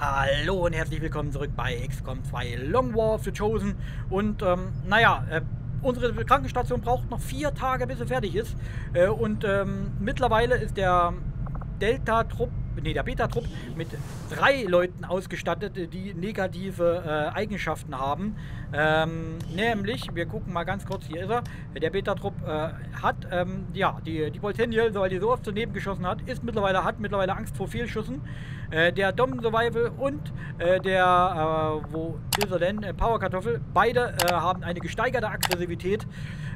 Hallo und herzlich willkommen zurück bei XCOM 2 Long War of the Chosen. Und ähm, naja, äh, unsere Krankenstation braucht noch vier Tage, bis sie fertig ist. Äh, und ähm, mittlerweile ist der Delta-Trupp nee, der Beta-Trupp mit drei Leuten ausgestattet, die negative äh, Eigenschaften haben. Ähm, nämlich, wir gucken mal ganz kurz, hier ist er. Der Beta-Trupp äh, hat, ähm, ja, die, die Voltenial, weil die so oft daneben geschossen hat, ist mittlerweile, hat mittlerweile Angst vor Fehlschüssen. Äh, der Dom Survival und äh, der, äh, wo ist er denn? Äh, Power Kartoffel, beide haben eine gesteigerte Aggressivität.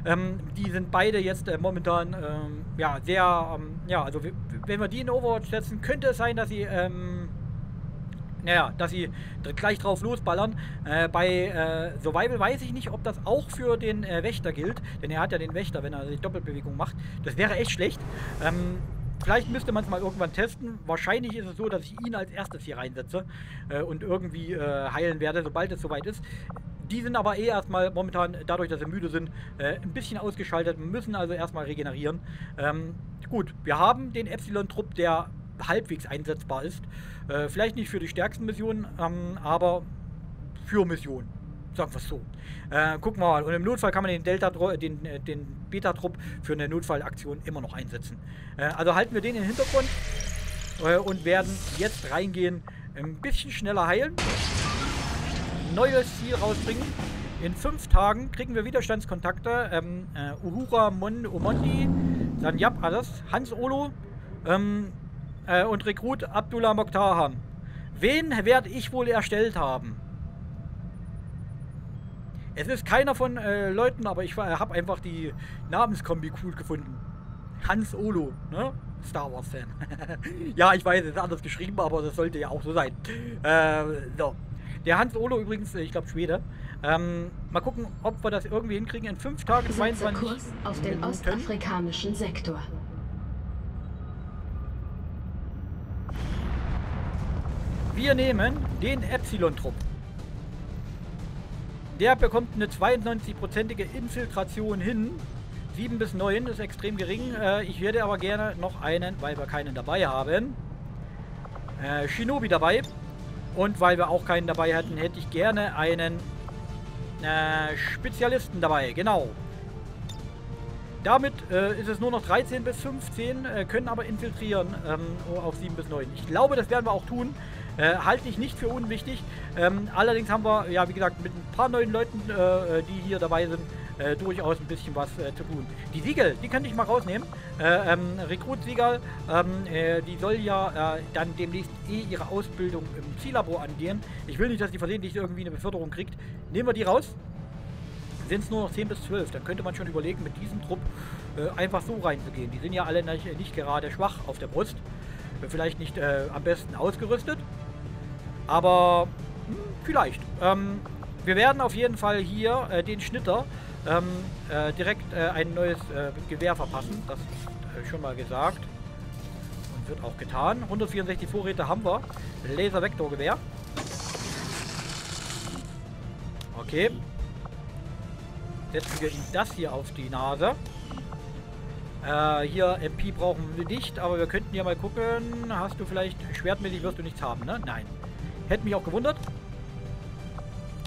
Ähm, die sind beide jetzt momentan, ähm, ja, sehr, ähm, ja, also wenn wir die in Overwatch setzen, könnte es sein, dass sie, ähm, naja, dass sie gleich drauf losballern. Äh, bei äh, Survival weiß ich nicht, ob das auch für den äh, Wächter gilt, denn er hat ja den Wächter, wenn er die Doppelbewegung macht. Das wäre echt schlecht. Vielleicht müsste man es mal irgendwann testen. Wahrscheinlich ist es so, dass ich ihn als erstes hier reinsetze äh, und irgendwie äh, heilen werde, sobald es soweit ist. Die sind aber eh erstmal momentan, dadurch, dass sie müde sind, äh, ein bisschen ausgeschaltet, müssen also erstmal regenerieren. Ähm, gut, wir haben den Epsilon-Trupp, der halbwegs einsetzbar ist. Äh, vielleicht nicht für die stärksten Missionen, ähm, aber für Missionen. Sagen wir es so. Äh, gucken mal. Und im Notfall kann man den Delta, den, äh, den Beta-Trupp für eine Notfallaktion immer noch einsetzen. Äh, also halten wir den im Hintergrund äh, und werden jetzt reingehen, ein bisschen schneller heilen. Neues Ziel rausbringen. In fünf Tagen kriegen wir Widerstandskontakte. Ähm, äh, Uhura Mon Omondi, Sanyap alles, Hans Olo, ähm, äh, und Rekrut Abdullah Mokhtar. Wen werde ich wohl erstellt haben? Es ist keiner von äh, Leuten, aber ich äh, habe einfach die Namenskombi cool gefunden. Hans Olo, ne? Star Wars Fan. ja, ich weiß, es ist anders geschrieben, aber das sollte ja auch so sein. Äh, so. Der Hans Olo übrigens, äh, ich glaube Schwede. Ähm, mal gucken, ob wir das irgendwie hinkriegen. In fünf Tagen 22 Kurs auf den Minuten. ostafrikanischen Sektor. Wir nehmen den Epsilon-Trupp. Der bekommt eine 92-prozentige Infiltration hin. 7 bis 9 ist extrem gering. Äh, ich werde aber gerne noch einen, weil wir keinen dabei haben. Äh, Shinobi dabei. Und weil wir auch keinen dabei hätten, hätte ich gerne einen äh, Spezialisten dabei. Genau. Damit äh, ist es nur noch 13 bis 15, äh, können aber infiltrieren ähm, auf 7 bis 9. Ich glaube, das werden wir auch tun. Äh, halte ich nicht für unwichtig. Ähm, allerdings haben wir, ja, wie gesagt, mit ein paar neuen Leuten, äh, die hier dabei sind, äh, durchaus ein bisschen was äh, zu tun. Die Siegel, die könnte ich mal rausnehmen. Äh, ähm, Rekrut-Siegel, ähm, äh, die soll ja dann demnächst eh ihre Ausbildung im Ziellabor angehen. Ich will nicht, dass die versehentlich irgendwie eine Beförderung kriegt. Nehmen wir die raus. Sind es nur noch 10 bis 12, dann könnte man schon überlegen, mit diesem Trupp einfach so reinzugehen. Die sind ja alle nicht, nicht gerade schwach auf der Brust. Vielleicht nicht am besten ausgerüstet. Aber hm, vielleicht. Ähm, wir werden auf jeden Fall hier äh, den Schnitter ähm, äh, direkt äh, ein neues äh, Gewehr verpassen. Das ist äh, schon mal gesagt. Und wird auch getan. 164 Vorräte haben wir. Laser-Vektor-Gewehr. Okay. Setzen wir ihm das hier auf die Nase. Äh, hier MP brauchen wir nicht, aber wir könnten ja mal gucken. Hast du vielleicht schwertmäßig wirst du nichts haben, ne? Nein. Hätte mich auch gewundert.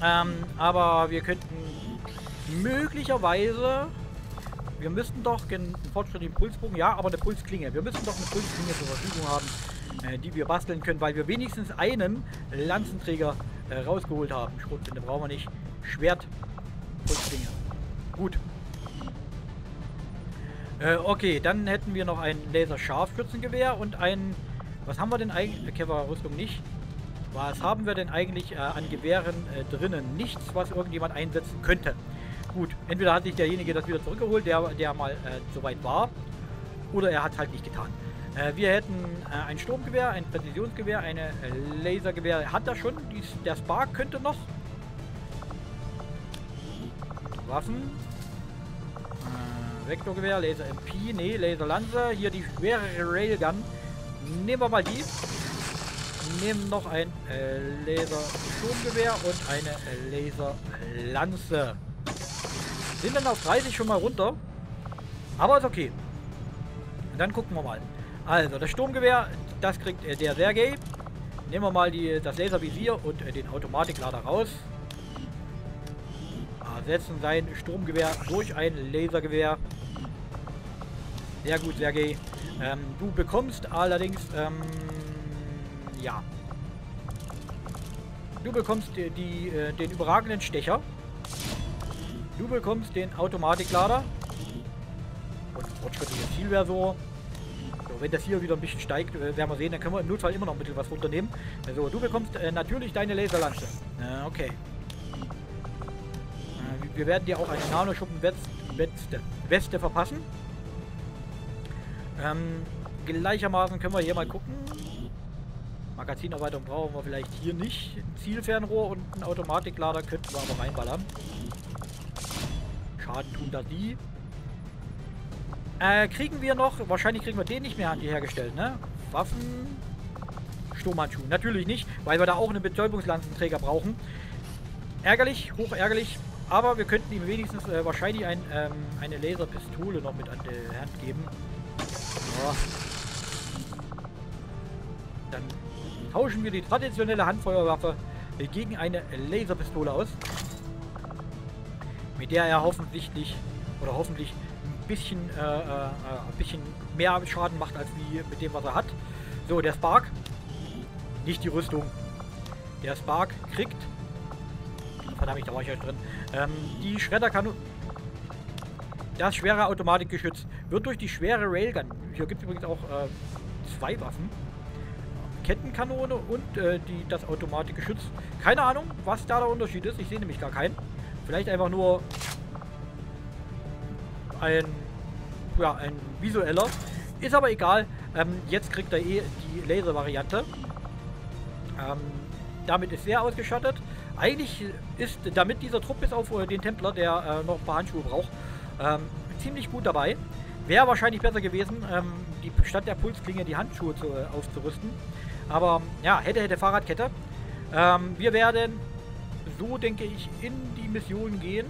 Ähm, aber wir könnten möglicherweise... Wir müssten doch einen fortschrittlichen Pulsbogen... Ja, aber eine Pulsklinge. Wir müssten doch eine Pulsklinge zur Verfügung haben, äh, die wir basteln können, weil wir wenigstens einen Lanzenträger äh, rausgeholt haben. Schrotflinte brauchen wir nicht. Schwert, Pulsklinge. Gut. Äh, okay, dann hätten wir noch ein Laser-Scharfschützengewehr und ein... Was haben wir denn eigentlich? Käfer-Rüstung nicht. Was haben wir denn eigentlich äh, an Gewehren äh, drinnen? Nichts, was irgendjemand einsetzen könnte. Gut, entweder hat sich derjenige das wieder zurückgeholt, der, der mal äh, so weit war, oder er hat halt nicht getan. Äh, wir hätten äh, ein Sturmgewehr, ein Präzisionsgewehr, eine äh, Lasergewehr. Hat er schon. Dies, der Spark könnte noch. Waffen. Vektorgewehr, Laser MP, nee, Laserlanze. Hier die schwere Railgun. Nehmen wir mal die nehmen noch ein äh, Laser-Sturmgewehr und eine äh, Laserlanze. Sind dann auf 30 schon mal runter. Aber ist okay. Und dann gucken wir mal. Also, das Sturmgewehr, das kriegt äh, der Sergei. nehmen wir mal die, das Laservisier und äh, den Automatiklader raus. Ersetzen sein Sturmgewehr durch ein Lasergewehr. Sehr gut, Sergej. Ähm, du bekommst allerdings, ähm, ja. Du bekommst die, die äh, den überragenden Stecher. Du bekommst den Automatiklader. Und fortschrittliche Zielversion. So, wenn das hier wieder ein bisschen steigt, äh, werden wir sehen, dann können wir im Notfall immer noch ein bisschen was runternehmen. Also, du bekommst äh, natürlich deine Laserlanze. Äh, okay. Äh, wir werden dir auch eine Nanoschuppen-Weste Weste verpassen. Ähm, gleichermaßen können wir hier mal gucken. Magazinerweiterung brauchen wir vielleicht hier nicht. Zielfernrohr und ein Automatiklader könnten wir aber reinballern. Schaden tun da die. Äh, kriegen wir noch, wahrscheinlich kriegen wir den nicht mehr hergestellt, ne? Waffen, Sturmhandschuhe. Natürlich nicht, weil wir da auch einen Betäubungslanzenträger brauchen. Ärgerlich, hoch ärgerlich. Aber wir könnten ihm wenigstens äh, wahrscheinlich ein, ähm, eine Laserpistole noch mit an die Hand geben. Ja. Dann tauschen wir die traditionelle Handfeuerwaffe gegen eine Laserpistole aus. Mit der er hoffentlich oder hoffentlich ein bisschen, äh, äh, ein bisschen mehr Schaden macht als wie mit dem, was er hat. So, der Spark. Nicht die Rüstung. Der Spark kriegt. Verdammt, da war ich ja drin. Ähm, die Schredderkanone. Das schwere Automatikgeschütz wird durch die schwere Railgun. Hier gibt es übrigens auch äh, zwei Waffen. Kettenkanone und äh, die, das Automatikgeschütz. Keine Ahnung, was da der Unterschied ist. Ich sehe nämlich gar keinen. Vielleicht einfach nur ein, ja, ein visueller. Ist aber egal. Ähm, jetzt kriegt er eh die Laser-Variante. Ähm, damit ist er ausgestattet. Eigentlich ist, damit dieser Trupp bis auf den Templer, der äh, noch ein paar Handschuhe braucht, ähm, ziemlich gut dabei. Wäre wahrscheinlich besser gewesen, ähm, die, statt der Pulsklinge die Handschuhe zu, äh, auszurüsten. Aber ja, hätte, hätte Fahrradkette. Ähm, wir werden, so denke ich, in die Mission gehen.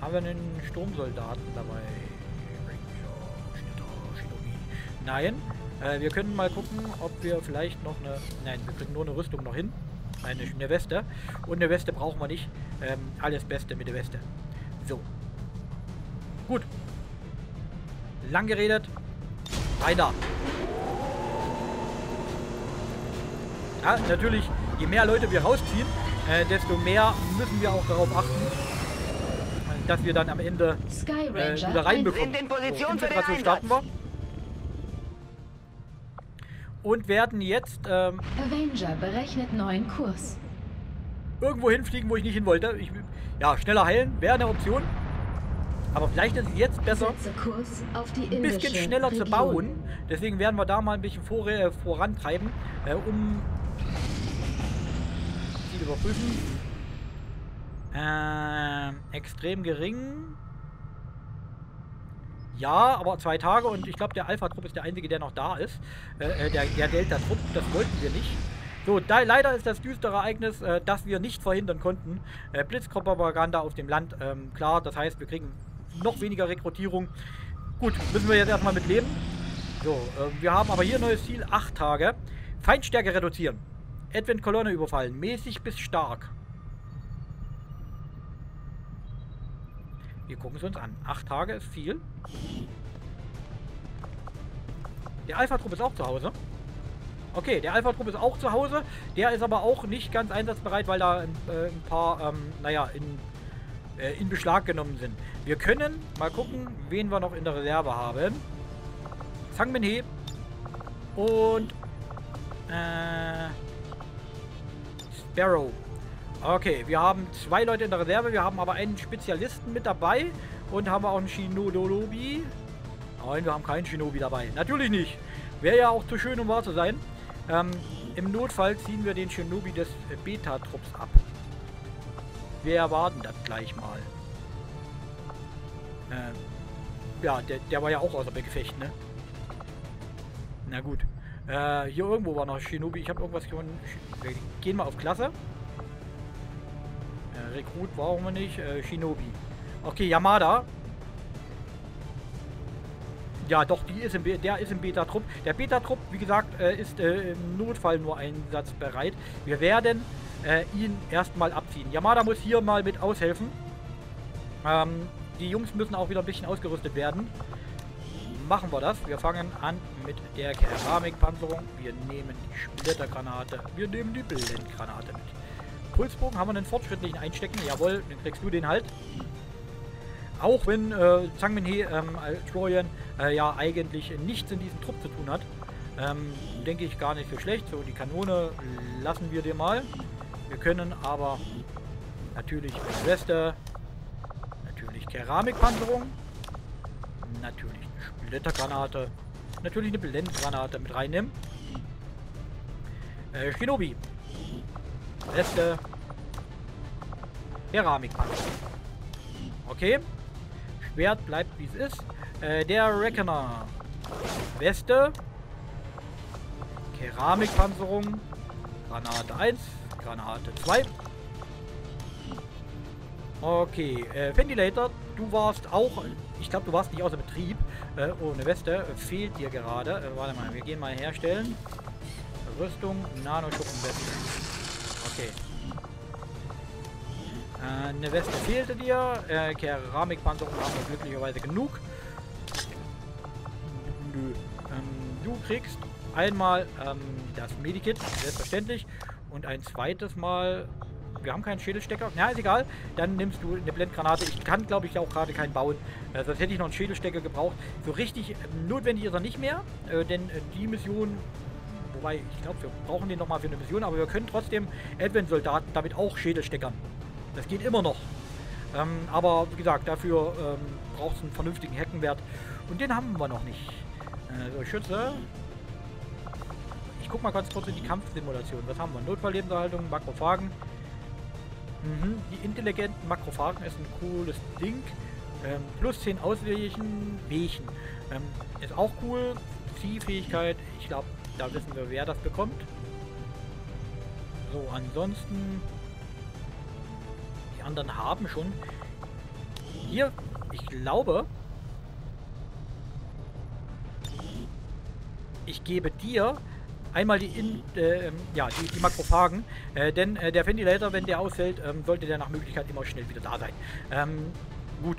Haben wir einen Sturmsoldaten dabei? Nein. Äh, wir können mal gucken, ob wir vielleicht noch eine... Nein, wir kriegen nur eine Rüstung noch hin. Eine, eine Weste. Und eine Weste brauchen wir nicht. Ähm, alles Beste mit der Weste. So. Gut. Lang geredet. Weiter. Ja, natürlich, je mehr Leute wir rausziehen, äh, desto mehr müssen wir auch darauf achten, dass wir dann am Ende äh, wieder reinbekommen. In Position so, Infiltration starten wir. Und werden jetzt... Ähm, Avenger berechnet neuen Kurs. Irgendwo hinfliegen, wo ich nicht hin wollte. Ich, ja, schneller heilen wäre eine Option. Aber vielleicht ist es jetzt besser, ein bisschen schneller Region. zu bauen. Deswegen werden wir da mal ein bisschen vor, äh, vorantreiben, äh, um überprüfen. Äh, extrem gering. Ja, aber zwei Tage und ich glaube, der Alpha-Trupp ist der einzige, der noch da ist. Äh, äh der der Delta-Trupp, das wollten wir nicht. So, da, leider ist das düstere Ereignis, äh, dass wir nicht verhindern konnten. Äh, Blitzpropaganda auf dem Land, ähm, klar, das heißt, wir kriegen noch weniger Rekrutierung. Gut, müssen wir jetzt erstmal mit leben. So, äh, wir haben aber hier ein neues Ziel, 8 Tage. Feindstärke reduzieren. Advent-Kolonne überfallen, mäßig bis stark. Wir gucken es uns an. 8 Tage ist viel. Der Alpha-Trupp ist auch zu Hause. Okay, der Alpha-Trupp ist auch zu Hause. Der ist aber auch nicht ganz einsatzbereit, weil da äh, ein paar, ähm, naja, in, äh, in Beschlag genommen sind. Wir können mal gucken, wen wir noch in der Reserve haben. Min He und äh, Sparrow. Okay, wir haben zwei Leute in der Reserve. Wir haben aber einen Spezialisten mit dabei. Und haben wir auch einen Shinobi. Nein, wir haben keinen Shinobi dabei. Natürlich nicht. Wäre ja auch zu schön, um wahr zu sein. Ähm, Im Notfall ziehen wir den Shinobi des Beta-Trupps ab. Wir erwarten das gleich mal. Ähm, ja, der, der war ja auch außer Gefecht, ne? Na gut. Äh, hier irgendwo war noch Shinobi. Ich habe irgendwas gewonnen. Wir gehen mal auf Klasse. Äh, Rekrut brauchen wir nicht. Äh, Shinobi. Okay, Yamada. ja, doch, die ist im der ist im Beta-Trupp. Der Beta-Trupp, wie gesagt, äh, ist äh, im Notfall nur einsatzbereit. Wir werden äh, ihn erstmal abziehen. Yamada muss hier mal mit aushelfen. Ähm, die Jungs müssen auch wieder ein bisschen ausgerüstet werden. Machen wir das. Wir fangen an mit der Keramikpanzerung. Wir nehmen die Splittergranate. Wir nehmen die Blendgranate mit. Pulsbogen haben wir einen fortschrittlichen Einstecken. Jawohl, dann kriegst du den halt. Auch wenn äh, Zhang ähm, Trojan äh, ja eigentlich nichts in diesem Trupp zu tun hat. Ähm, denke ich gar nicht so schlecht. So, die Kanone lassen wir dir mal. Wir können aber natürlich Weste, natürlich Keramikpanzerung, natürlich eine Splittergranate, natürlich eine Blendgranate mit reinnehmen. Äh, Shinobi. Weste. Keramikpanzerung. Okay. Schwert bleibt wie es ist. Äh, der Reckoner. Weste. Keramikpanzerung. Granate 1. Granate 2. Okay, äh, Ventilator, du warst auch, ich glaube, du warst nicht außer Betrieb. Äh, oh, eine Weste fehlt dir gerade. Äh, warte mal, wir gehen mal herstellen. Rüstung, Nanoschuppenweste. Okay. Äh, eine Weste fehlte dir. Äh, Keramikpanzerung haben wir glücklicherweise genug. Nö. Ähm, du kriegst einmal ähm, das Medikit, selbstverständlich. Und ein zweites Mal... Wir haben keinen Schädelstecker. Na, ist egal. Dann nimmst du eine Blendgranate. Ich kann, glaube ich, auch gerade keinen bauen. Äh, sonst hätte ich noch einen Schädelstecker gebraucht. So richtig notwendig ist er nicht mehr. Äh, denn äh, die Mission wobei ich glaube, wir brauchen den nochmal für eine Mission, aber wir können trotzdem Advent-Soldaten damit auch Schädelsteckern. Das geht immer noch. Ähm, aber wie gesagt, dafür ähm, braucht es einen vernünftigen Heckenwert. Und den haben wir noch nicht. Äh, so, Schütze. Ich guck mal ganz kurz in die Kampfsimulation. Was haben wir? Notfallebenserhaltung, Makrophagen. Mhm. Die intelligenten Makrophagen ist ein cooles Ding. Ähm, plus 10 Ausweichen, Wehchen. Ähm, ist auch cool. Ziehfähigkeit, ich glaube, da wissen wir, wer das bekommt. So, ansonsten die anderen haben schon. Hier, ich glaube, ich gebe dir einmal die, in, äh, ja, die, die Makrophagen, äh, denn äh, der Ventilator, wenn der ausfällt, ähm, sollte der nach Möglichkeit immer schnell wieder da sein. Ähm, gut.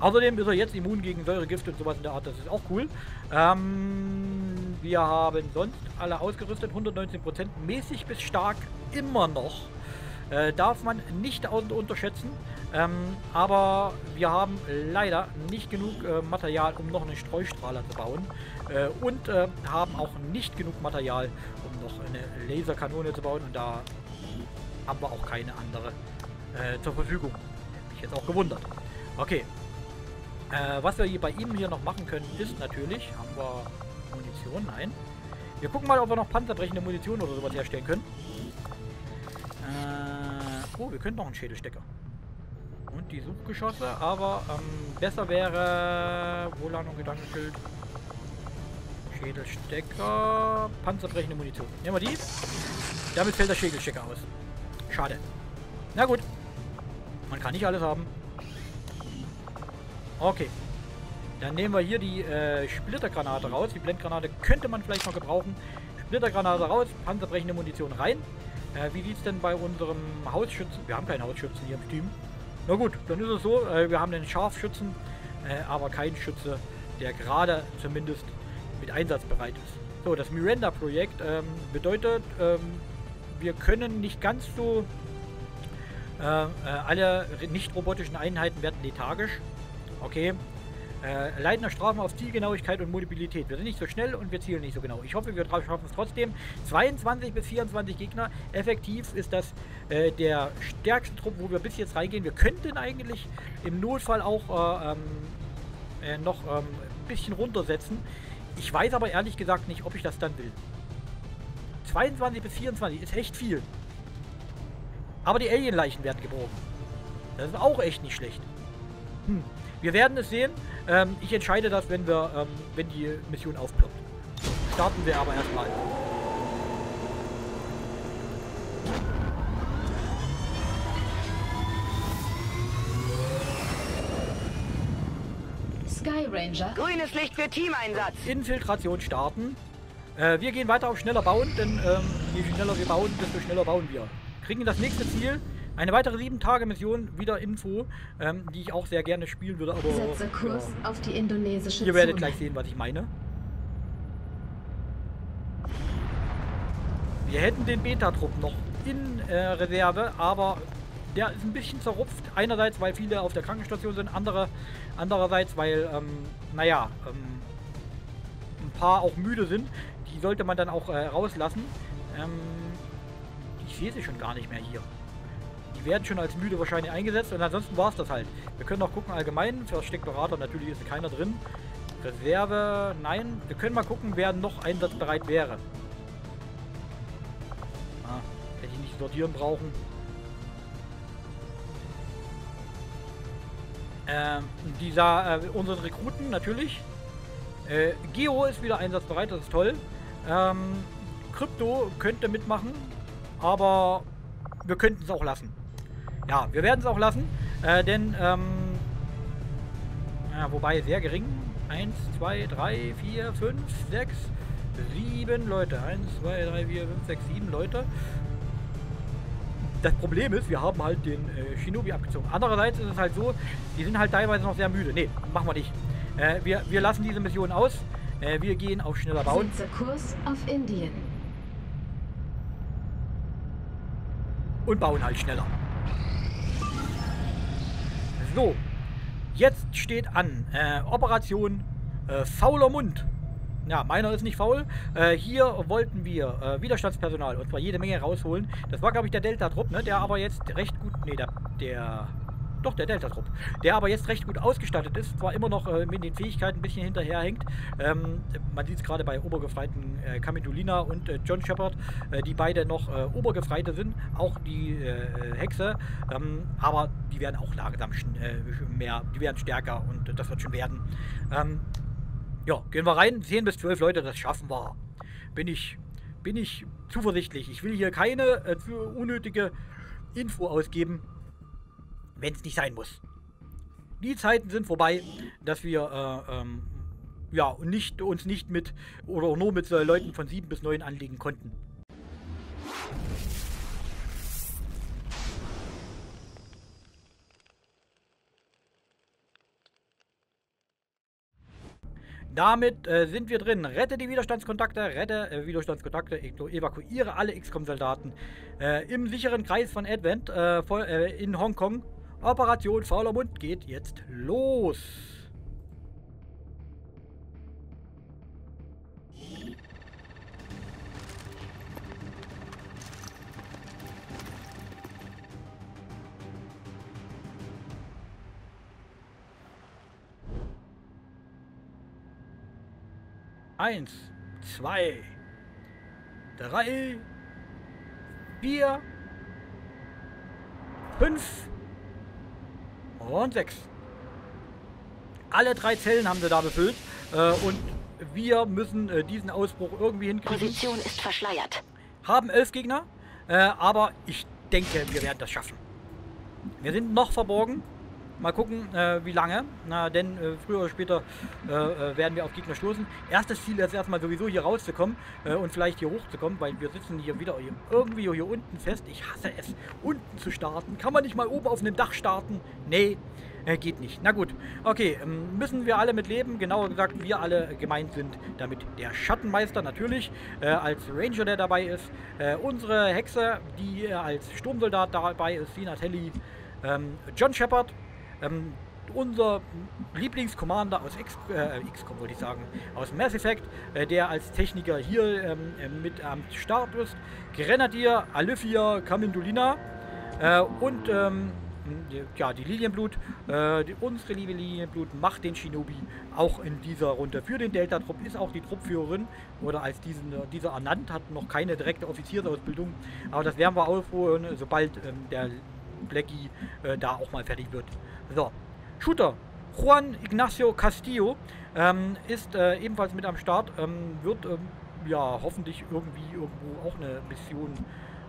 Außerdem ist er jetzt immun gegen Säuregifte und sowas in der Art, das ist auch cool. Ähm, wir haben sonst alle ausgerüstet, 119%, mäßig bis stark immer noch. Äh, darf man nicht unterschätzen. Ähm, aber wir haben leider nicht genug äh, Material, um noch einen Streustrahler zu bauen. Äh, und äh, haben auch nicht genug Material, um noch eine Laserkanone zu bauen. Und da haben wir auch keine andere äh, zur Verfügung. Mich jetzt auch gewundert. Okay. Äh, was wir hier bei ihm hier noch machen können, ist natürlich, haben wir Munition? Nein. Wir gucken mal, ob wir noch panzerbrechende Munition oder sowas herstellen können. Oh, wir können noch einen Schädelstecker. Und die Suchgeschosse, aber ähm, besser wäre... Wohlan Gedankenschild. Schädelstecker. Panzerbrechende Munition. Nehmen wir die. Damit fällt der Schädelstecker aus. Schade. Na gut. Man kann nicht alles haben. Okay. Dann nehmen wir hier die äh, Splittergranate raus. Die Blendgranate könnte man vielleicht noch gebrauchen. Splittergranate raus, panzerbrechende Munition rein. Äh, wie sieht es denn bei unserem Hausschützen? Wir haben keinen Hausschützen hier im Team. Na gut, dann ist es so. Äh, wir haben einen Scharfschützen, äh, aber keinen Schütze, der gerade zumindest mit einsatzbereit ist. So, das Miranda-Projekt ähm, bedeutet, ähm, wir können nicht ganz so... Äh, äh, alle nicht-robotischen Einheiten werden lethargisch. Okay, äh, leitender Strafen auf Zielgenauigkeit und Mobilität. Wir sind nicht so schnell und wir zielen nicht so genau. Ich hoffe, wir schaffen es trotzdem. 22 bis 24 Gegner. Effektiv ist das äh, der stärkste Trupp, wo wir bis jetzt reingehen. Wir könnten eigentlich im Notfall auch äh, ähm, äh, noch ähm, ein bisschen runtersetzen. Ich weiß aber ehrlich gesagt nicht, ob ich das dann will. 22 bis 24 ist echt viel. Aber die Alien-Leichen werden gebrochen. Das ist auch echt nicht schlecht. Hm. Wir werden es sehen. Ähm, ich entscheide das, wenn wir, ähm, wenn die Mission aufploppt. Starten wir aber erstmal. Sky Ranger. Grünes Licht für Teameinsatz. Infiltration starten. Äh, wir gehen weiter auf schneller bauen, denn ähm, je schneller wir bauen, desto schneller bauen wir. Kriegen das nächste Ziel. Eine weitere 7-Tage-Mission, wieder Info, ähm, die ich auch sehr gerne spielen würde, aber Setze Kurs ja, auf die indonesische ihr werdet Zone. gleich sehen, was ich meine. Wir hätten den Beta-Trupp noch in äh, Reserve, aber der ist ein bisschen zerrupft. Einerseits, weil viele auf der Krankenstation sind, andere, andererseits, weil, ähm, naja, ähm, ein paar auch müde sind. Die sollte man dann auch äh, rauslassen. Ähm, ich sehe sie schon gar nicht mehr hier. Werden schon als müde wahrscheinlich eingesetzt und ansonsten war es das halt. Wir können noch gucken allgemein. Versteckberater natürlich ist keiner drin. Reserve, nein. Wir können mal gucken, wer noch einsatzbereit wäre. Ah, hätte ich nicht sortieren brauchen. Ähm, dieser, äh, unseren Rekruten natürlich. Äh, Geo ist wieder einsatzbereit, das ist toll. Ähm, Krypto könnte mitmachen, aber wir könnten es auch lassen. Ja, wir werden es auch lassen, äh, denn, ähm, ja, wobei sehr gering. 1, 2, 3, 4, 5, 6, 7 Leute. 1, 2, 3, 4, 5, 6, 7 Leute. Das Problem ist, wir haben halt den äh, Shinobi abgezogen. Andererseits ist es halt so, die sind halt teilweise noch sehr müde. Ne, machen wir nicht. Äh, wir, wir lassen diese Mission aus. Äh, wir gehen auf schneller bauen. Setze Kurs auf Indien. und bauen halt schneller. So, jetzt steht an äh, Operation äh, Fauler Mund. Ja, meiner ist nicht faul. Äh, hier wollten wir äh, Widerstandspersonal und zwar jede Menge rausholen. Das war, glaube ich, der Delta-Trupp, ne? der aber jetzt recht gut. Ne, der, der. Doch, der Delta-Trupp. Der aber jetzt recht gut ausgestattet ist. Zwar immer noch äh, mit den Fähigkeiten ein bisschen hinterherhängt. Ähm, man sieht es gerade bei Obergefreiten äh, Kamidulina und äh, John Shepard, äh, die beide noch äh, Obergefreite sind. Auch die äh, Hexe. Ähm, aber die werden auch langsam äh, mehr. Die werden stärker und das wird schon werden. Ähm, ja, gehen wir rein. 10 bis 12 Leute, das schaffen wir. Bin ich, bin ich zuversichtlich. Ich will hier keine unnötige Info ausgeben, wenn es nicht sein muss. Die Zeiten sind vorbei, dass wir äh, ähm, ja, nicht, uns nicht mit oder nur mit äh, Leuten von 7 bis 9 anlegen konnten. Damit äh, sind wir drin. Rette die Widerstandskontakte, rette äh, Widerstandskontakte, ev- evakuiere alle XCOM-Soldaten äh, im sicheren Kreis von Advent äh, voll, äh, in Hongkong. Operation Fauler Mund geht jetzt los. Eins, zwei, drei, vier, fünf und sechs. Alle drei Zellen haben sie da befüllt äh, und wir müssen äh, diesen Ausbruch irgendwie hinkriegen. Position ist verschleiert. Haben elf Gegner, äh, aber ich denke, wir werden das schaffen. Wir sind noch verborgen. Mal gucken, äh, wie lange. Na, denn äh, früher oder später äh, werden wir auf Gegner stoßen. Erstes Ziel ist erstmal sowieso hier rauszukommen und vielleicht hier hochzukommen, weil wir sitzen hier wieder irgendwie hier unten fest. Ich hasse es, unten zu starten. Kann man nicht mal oben auf einem Dach starten? Nee, geht nicht. Na gut, okay, ähm, müssen wir alle mit leben. Genauer gesagt, wir alle gemeint sind damit der Schattenmeister natürlich, als Ranger, der dabei ist. Unsere Hexe, die als Sturmsoldat dabei ist, Sina Telly, ähm, John Shepard, ähm, unser Lieblingscommander aus X, äh, XCOM, wollte ich sagen, aus Mass Effect, äh, der als Techniker hier ähm, äh, mit am Start ist. Grenadier, Alyphia, Kamindulina äh, und ähm, ja, die Lilienblut, äh, die, unsere liebe Lilienblut macht den Shinobi auch in dieser Runde. Für den Delta-Trupp ist auch die Truppführerin oder als diesen, dieser ernannt, hat noch keine direkte Offiziersausbildung, aber das werden wir aufholen, sobald ähm, der Blackie äh, da auch mal fertig wird. So, Shooter. Juan Ignacio Castillo ähm, ist äh, ebenfalls mit am Start, ähm, wird ähm, ja hoffentlich irgendwie irgendwo auch eine Mission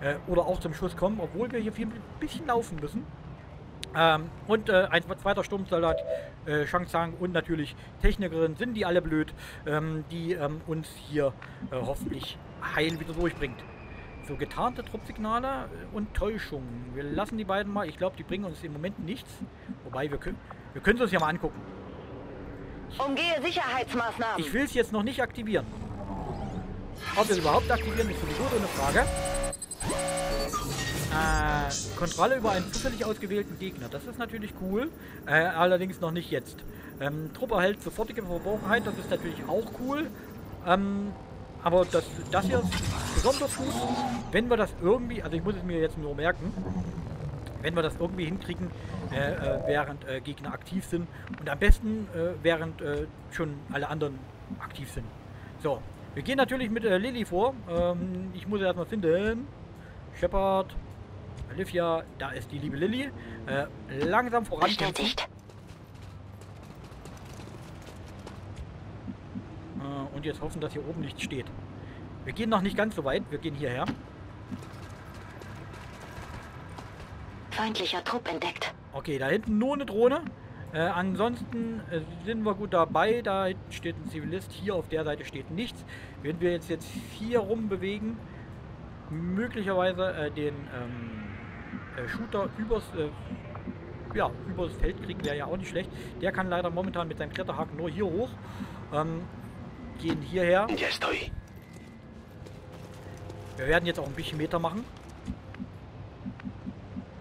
äh, oder auch zum Schuss kommen, obwohl wir hier viel, ein bisschen laufen müssen. Ähm, und äh, ein zweiter Sturmsoldat, äh, Shang Tsang und natürlich Technikerin, sind die alle blöd, ähm, die ähm, uns hier äh, hoffentlich heil wieder durchbringt. So, getarnte Truppsignale und Täuschungen. Wir lassen die beiden mal. Ich glaube, die bringen uns im Moment nichts. Wobei, wir können wir können es uns ja mal angucken. Umgehe Sicherheitsmaßnahmen. Ich will es jetzt noch nicht aktivieren. Ob wir es überhaupt aktivieren, ist sowieso so eine Frage. Äh, Kontrolle über einen zufällig ausgewählten Gegner. Das ist natürlich cool. Äh, allerdings noch nicht jetzt. Ähm, Trupp erhält sofortige Verborgenheit. Das ist natürlich auch cool. Ähm, aber das, das hier ist besonders gut. Wenn wir das irgendwie, also ich muss es mir jetzt nur merken, wenn wir das irgendwie hinkriegen, äh, äh, während äh, Gegner aktiv sind und am besten äh, während äh, schon alle anderen aktiv sind. So, wir gehen natürlich mit äh, Lilly vor. Ähm, ich muss sie erstmal finden. Shepard, Olivia, da ist die liebe Lilly. langsam vorankämpfen. Bestätigt. und jetzt hoffen, dass hier oben nichts steht. Wir gehen noch nicht ganz so weit. Wir gehen hierher. Feindlicher Trupp entdeckt. Okay, da hinten nur eine Drohne. Äh, ansonsten äh, sind wir gut dabei. Da steht ein Zivilist. Hier auf der Seite steht nichts. Wenn wir jetzt, jetzt hier rum bewegen, möglicherweise äh, den ähm, äh, Shooter übers, äh, ja, übers Feld kriegen, wäre ja auch nicht schlecht. Der kann leider momentan mit seinem Kletterhaken nur hier hoch. Ähm, gehen hierher. Ya estoy. Wir werden jetzt auch ein bisschen Meter machen.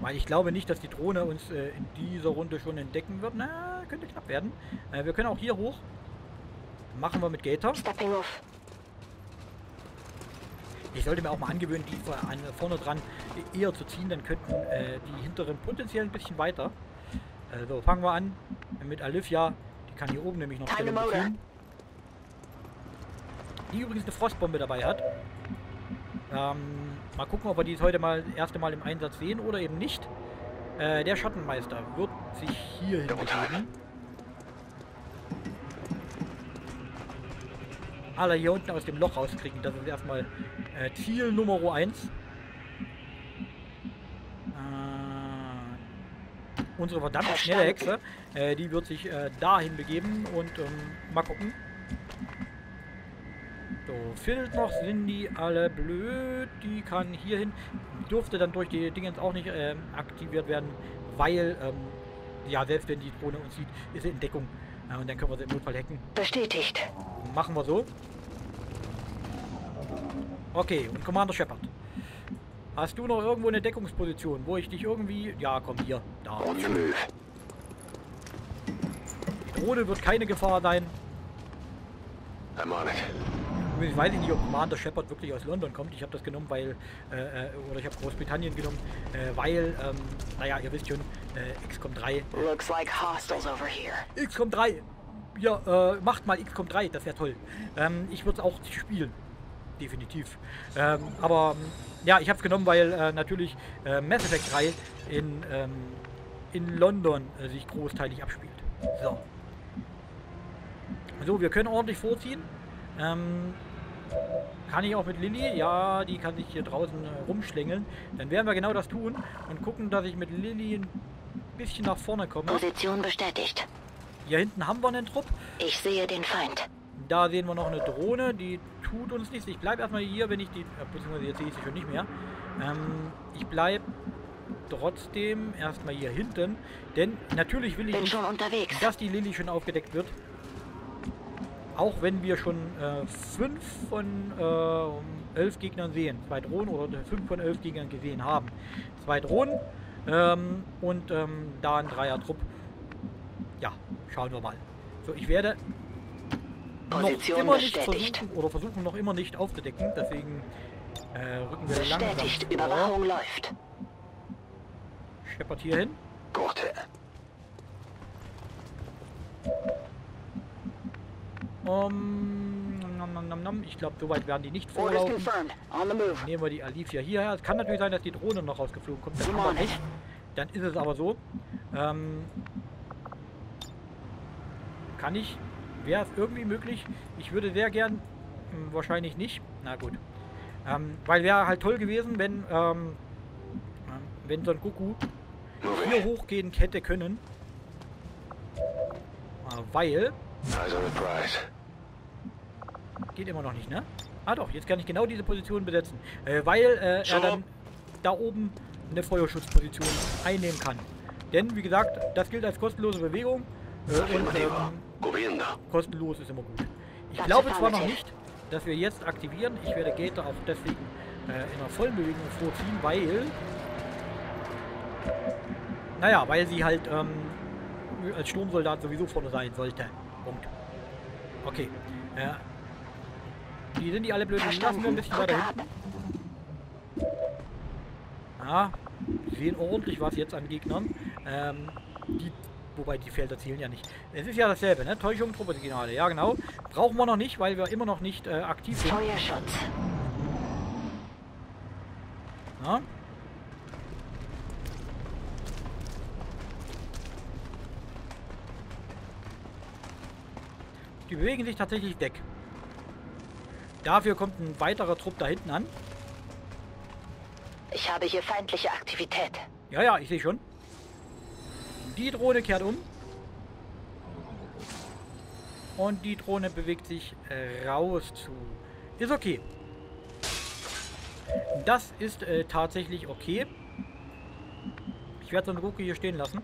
Weil ich glaube nicht, dass die Drohne uns äh, in dieser Runde schon entdecken wird. Na, könnte knapp werden. Äh, wir können auch hier hoch. Machen wir mit Gator. Ich sollte mir auch mal angewöhnen, die vorne dran eher zu ziehen. Dann könnten äh, die hinteren potenziell ein bisschen weiter. Äh, so, fangen wir an mit Alivia. Die kann hier oben nämlich noch Time Die übrigens eine Frostbombe dabei hat. Ähm, mal gucken, ob wir die heute mal das erste Mal im Einsatz sehen oder eben nicht. Äh, der Schattenmeister wird sich hier hinbegeben. Alle hier unten aus dem Loch rauskriegen. Das ist erstmal äh, Ziel Nummer 1. Äh, unsere verdammte schnelle Hexe, äh, die wird sich äh, dahin begeben und ähm, mal gucken. Fehlt noch, sind die alle blöd. Die kann hier hin. Durfte dann durch die Dingens auch nicht ähm, aktiviert werden, weil, ähm, ja, selbst wenn die Drohne uns sieht, ist sie in Deckung. Äh, und dann können wir sie im Notfall hacken. Bestätigt. Machen wir so. Okay, und Commander Shepard. Hast du noch irgendwo eine Deckungsposition, wo ich dich irgendwie... Ja, komm, hier. Da. Die Drohne wird keine Gefahr sein. I'm on it. Ich weiß nicht, ob Commander Shepard wirklich aus London kommt. Ich habe das genommen, weil... Äh, äh, oder ich habe Großbritannien genommen, äh, weil... Ähm, naja, ihr wisst schon, äh, XCOM 3 Looks like hostiles over here. XCOM 3. Ja, äh, macht mal XCOM 3, das wäre toll. Ähm, ich würde es auch spielen. Definitiv. Ähm, aber ähm, ja, ich habe es genommen, weil äh, natürlich äh, Mass Effect 3 in, ähm, in London sich großteilig abspielt. So. So, wir können ordentlich vorziehen. Ähm, kann ich auch mit Lilly? Ja, die kann sich hier draußen äh, rumschlängeln. Dann werden wir genau das tun und gucken, dass ich mit Lilly ein bisschen nach vorne komme. Position bestätigt. Hier hinten haben wir einen Trupp. Ich sehe den Feind. Da sehen wir noch eine Drohne, die tut uns nichts. Ich bleibe erstmal hier, wenn ich die. Äh, beziehungsweise jetzt sehe ich sie schon nicht mehr. Ähm, ich bleibe trotzdem erstmal hier hinten. Denn natürlich will ich Bin nicht, schon unterwegs. dass die Lilly schon aufgedeckt wird. Auch wenn wir schon äh, fünf von äh, elf Gegnern sehen. Zwei Drohnen oder fünf von elf Gegnern gesehen haben. Zwei Drohnen ähm, und ähm, da ein Dreier-Trupp. Ja, schauen wir mal. So, ich werde noch Position immer nicht versuchen oder versuchen noch immer nicht aufzudecken. Deswegen äh, rücken wir langsam Bestätigt. vor. Überwachung läuft. Scheppert hier hin. It. Um, nom, nom, nom, nom. Ich glaube, so weit werden die nicht vorlaufen. Nehmen wir die Alifia hierher. Es kann natürlich sein, dass die Drohne noch rausgeflogen kommt. Das it. nicht. Dann ist es aber so. Ähm, kann ich, wäre es irgendwie möglich. Ich würde sehr gern, hm, wahrscheinlich nicht. Na gut. Ähm, weil wäre halt toll gewesen, wenn, ähm, wenn Son Goku hier hochgehen hätte können. Ah, Weil, Eyes on the prize. Geht immer noch nicht, ne? Ah doch, jetzt kann ich genau diese Position besetzen. Äh, weil äh, er dann da oben eine Feuerschutzposition einnehmen kann. Denn, wie gesagt, das gilt als kostenlose Bewegung. Äh, und ähm, kostenlos ist immer gut. Ich glaube zwar noch nicht, dass wir jetzt aktivieren. Ich werde Gator auch deswegen äh, in einer vollen Bewegung vorziehen, weil... Naja, weil sie halt ähm, als Sturmsoldat sowieso vorne sein sollte. Punkt. Okay. Ja. Die sind die alle blöd. Lassen wir ein bisschen weiter hinten. wir sehen ordentlich was jetzt an Gegnern. Ähm, die, wobei die Felder zählen ja nicht. Es ist ja dasselbe, ne? Täuschung, Truppesignale. Ja, genau. Brauchen wir noch nicht, weil wir immer noch nicht äh, aktiv sind. Feuerschutz. Ja? Die bewegen sich tatsächlich weg. Dafür kommt ein weiterer Trupp da hinten an. Ich habe hier feindliche Aktivität. Ja, ja, ich sehe schon. Die Drohne kehrt um. Und die Drohne bewegt sich äh, raus zu. Ist okay. Das ist äh, tatsächlich okay. Ich werde so eine Rucke hier stehen lassen.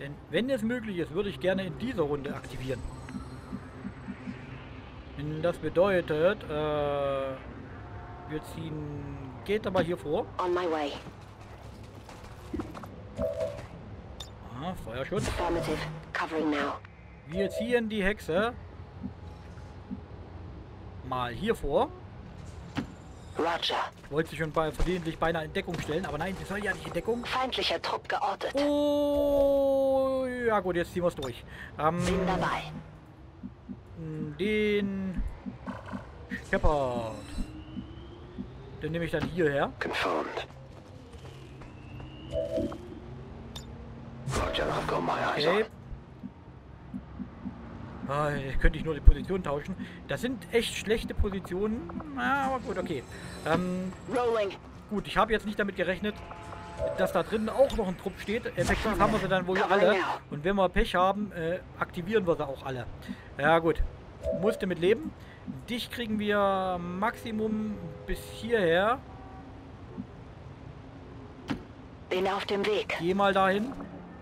Denn wenn es möglich ist, würde ich gerne in dieser Runde aktivieren. Das bedeutet, äh, wir ziehen... Geht aber hier vor. On my way. Aha, Feuerschutz. Affirmative. Covering now. Wir ziehen die Hexe mal hier vor. Roger. Wollte schon bei, versehentlich beinahe in Deckung stellen, aber nein, sie soll ja nicht in Deckung. Feindlicher Trupp geortet. Oh, ja gut, jetzt ziehen wir es durch. Ähm, Bin dabei. Den Shepard. Den nehme ich dann hierher. Confirmed. Eyes Okay. Ah, jetzt könnte ich nur die Position tauschen. Das sind echt schlechte Positionen. Na, aber gut, okay. Ähm, Rolling. Gut, ich habe jetzt nicht damit gerechnet, dass da drin auch noch ein Trupp steht. Effektiv haben wir sie dann wohl alle. Und wenn wir Pech haben, äh, aktivieren wir sie auch alle. Ja gut, musste mit leben. Dich kriegen wir Maximum bis hierher. Bin auf dem Weg. Geh mal dahin.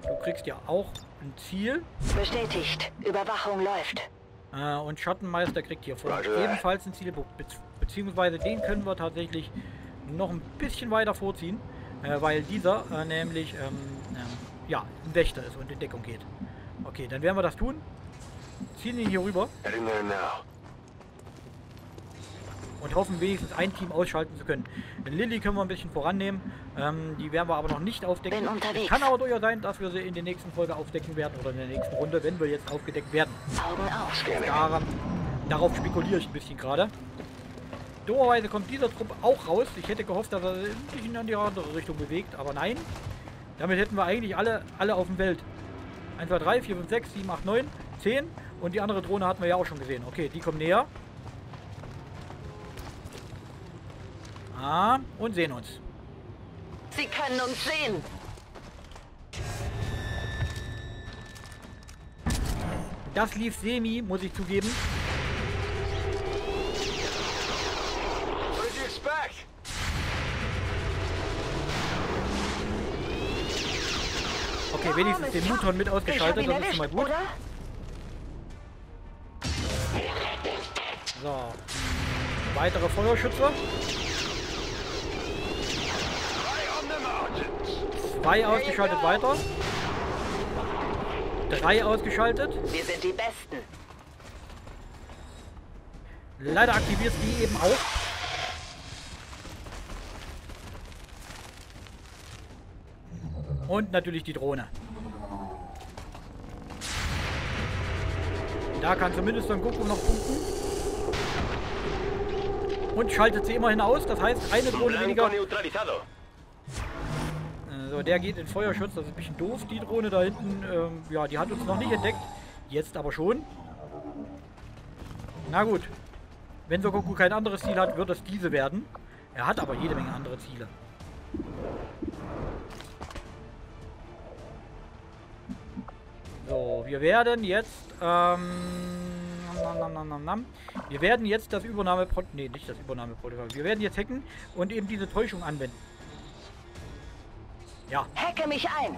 Du kriegst ja auch ein Ziel. Bestätigt. Überwachung läuft. Äh, und Schattenmeister kriegt hier vor ebenfalls ein Zielpunkt. Be beziehungsweise den können wir tatsächlich noch ein bisschen weiter vorziehen. Äh, weil dieser äh, nämlich ähm, ähm, ja, ein Wächter ist und in Deckung geht. Okay, dann werden wir das tun. Ziehen ihn hier rüber und hoffen wenigstens ein Team ausschalten zu können. Den Lilly können wir ein bisschen vorannehmen. Ähm, die werden wir aber noch nicht aufdecken. Bin unterwegs. Es kann aber durchaus sein, dass wir sie in der nächsten Folge aufdecken werden oder in der nächsten Runde, wenn wir jetzt aufgedeckt werden. Augen auf. Daran, darauf spekuliere ich ein bisschen gerade. Dummerweise kommt dieser Trupp auch raus. Ich hätte gehofft, dass er sich in die andere Richtung bewegt, aber nein. Damit hätten wir eigentlich alle, alle auf dem Feld. 1, 2, 3, 4, 5, 6, 7, 8, 9, 10. Und die andere Drohne hatten wir ja auch schon gesehen. Okay, die kommen näher. Ah, und sehen uns. Sie können uns sehen. Das lief semi, muss ich zugeben. Wenigstens den Muton mit ausgeschaltet, das ist schon mal gut. So. Weitere Feuerschütze. Right on the margins. Zwei ausgeschaltet weiter. Drei ausgeschaltet. Wir sind die Besten. Leider aktiviert die eben auch. Und natürlich die Drohne. Da kann zumindest Son Goku noch punkten. Und schaltet sie immerhin aus. Das heißt, eine Drohne weniger. Äh, So, der geht in Feuerschutz. Das ist ein bisschen doof. Die Drohne da hinten, ähm, ja, die hat uns noch nicht entdeckt. Jetzt aber schon. Na gut. Wenn Son Goku kein anderes Ziel hat, wird es diese werden. Er hat aber jede Menge andere Ziele. So, wir werden jetzt, ähm, nam, nam, nam, wir werden jetzt das Übernahmeprotokoll, nee, nicht das Übernahmeprotokoll, wir werden jetzt hacken und eben diese Täuschung anwenden. Ja, Hacke mich ein.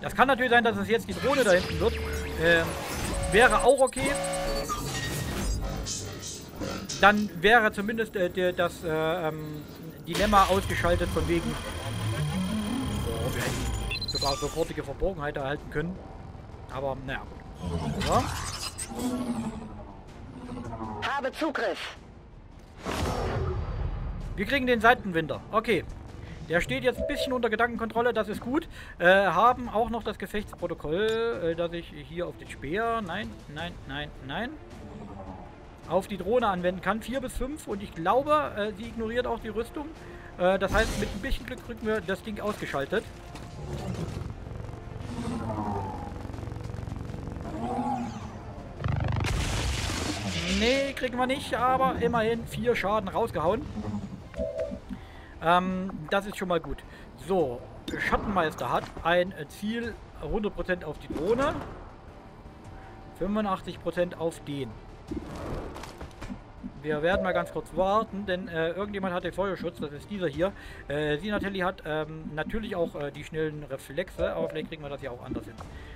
das kann natürlich sein, dass es jetzt die Drohne da hinten wird. Ähm, wäre auch okay. Dann wäre zumindest äh, der, das äh, ähm, Dilemma ausgeschaltet von wegen... Oh, wir hätten sogar sofortige Verborgenheit erhalten können. Aber, naja. So. Habe Zugriff. Wir kriegen den Seitenwinder. Okay. Der steht jetzt ein bisschen unter Gedankenkontrolle, das ist gut. Äh, haben auch noch das Gefechtsprotokoll, äh, dass ich hier auf den Speer, nein, nein, nein, nein, auf die Drohne anwenden kann. 4 bis 5 und ich glaube, äh, sie ignoriert auch die Rüstung. Äh, das heißt, mit ein bisschen Glück kriegen wir das Ding ausgeschaltet. Nee, kriegen wir nicht, aber immerhin vier Schaden rausgehauen. Ähm, das ist schon mal gut. So, Schattenmeister hat ein Ziel 100% auf die Drohne. 85% auf den. Wir werden mal ganz kurz warten, denn äh, irgendjemand hat den Feuerschutz, das ist dieser hier. Äh, Sinatelli hat ähm, natürlich auch äh, die schnellen Reflexe, aber vielleicht kriegen wir das ja auch anders hin.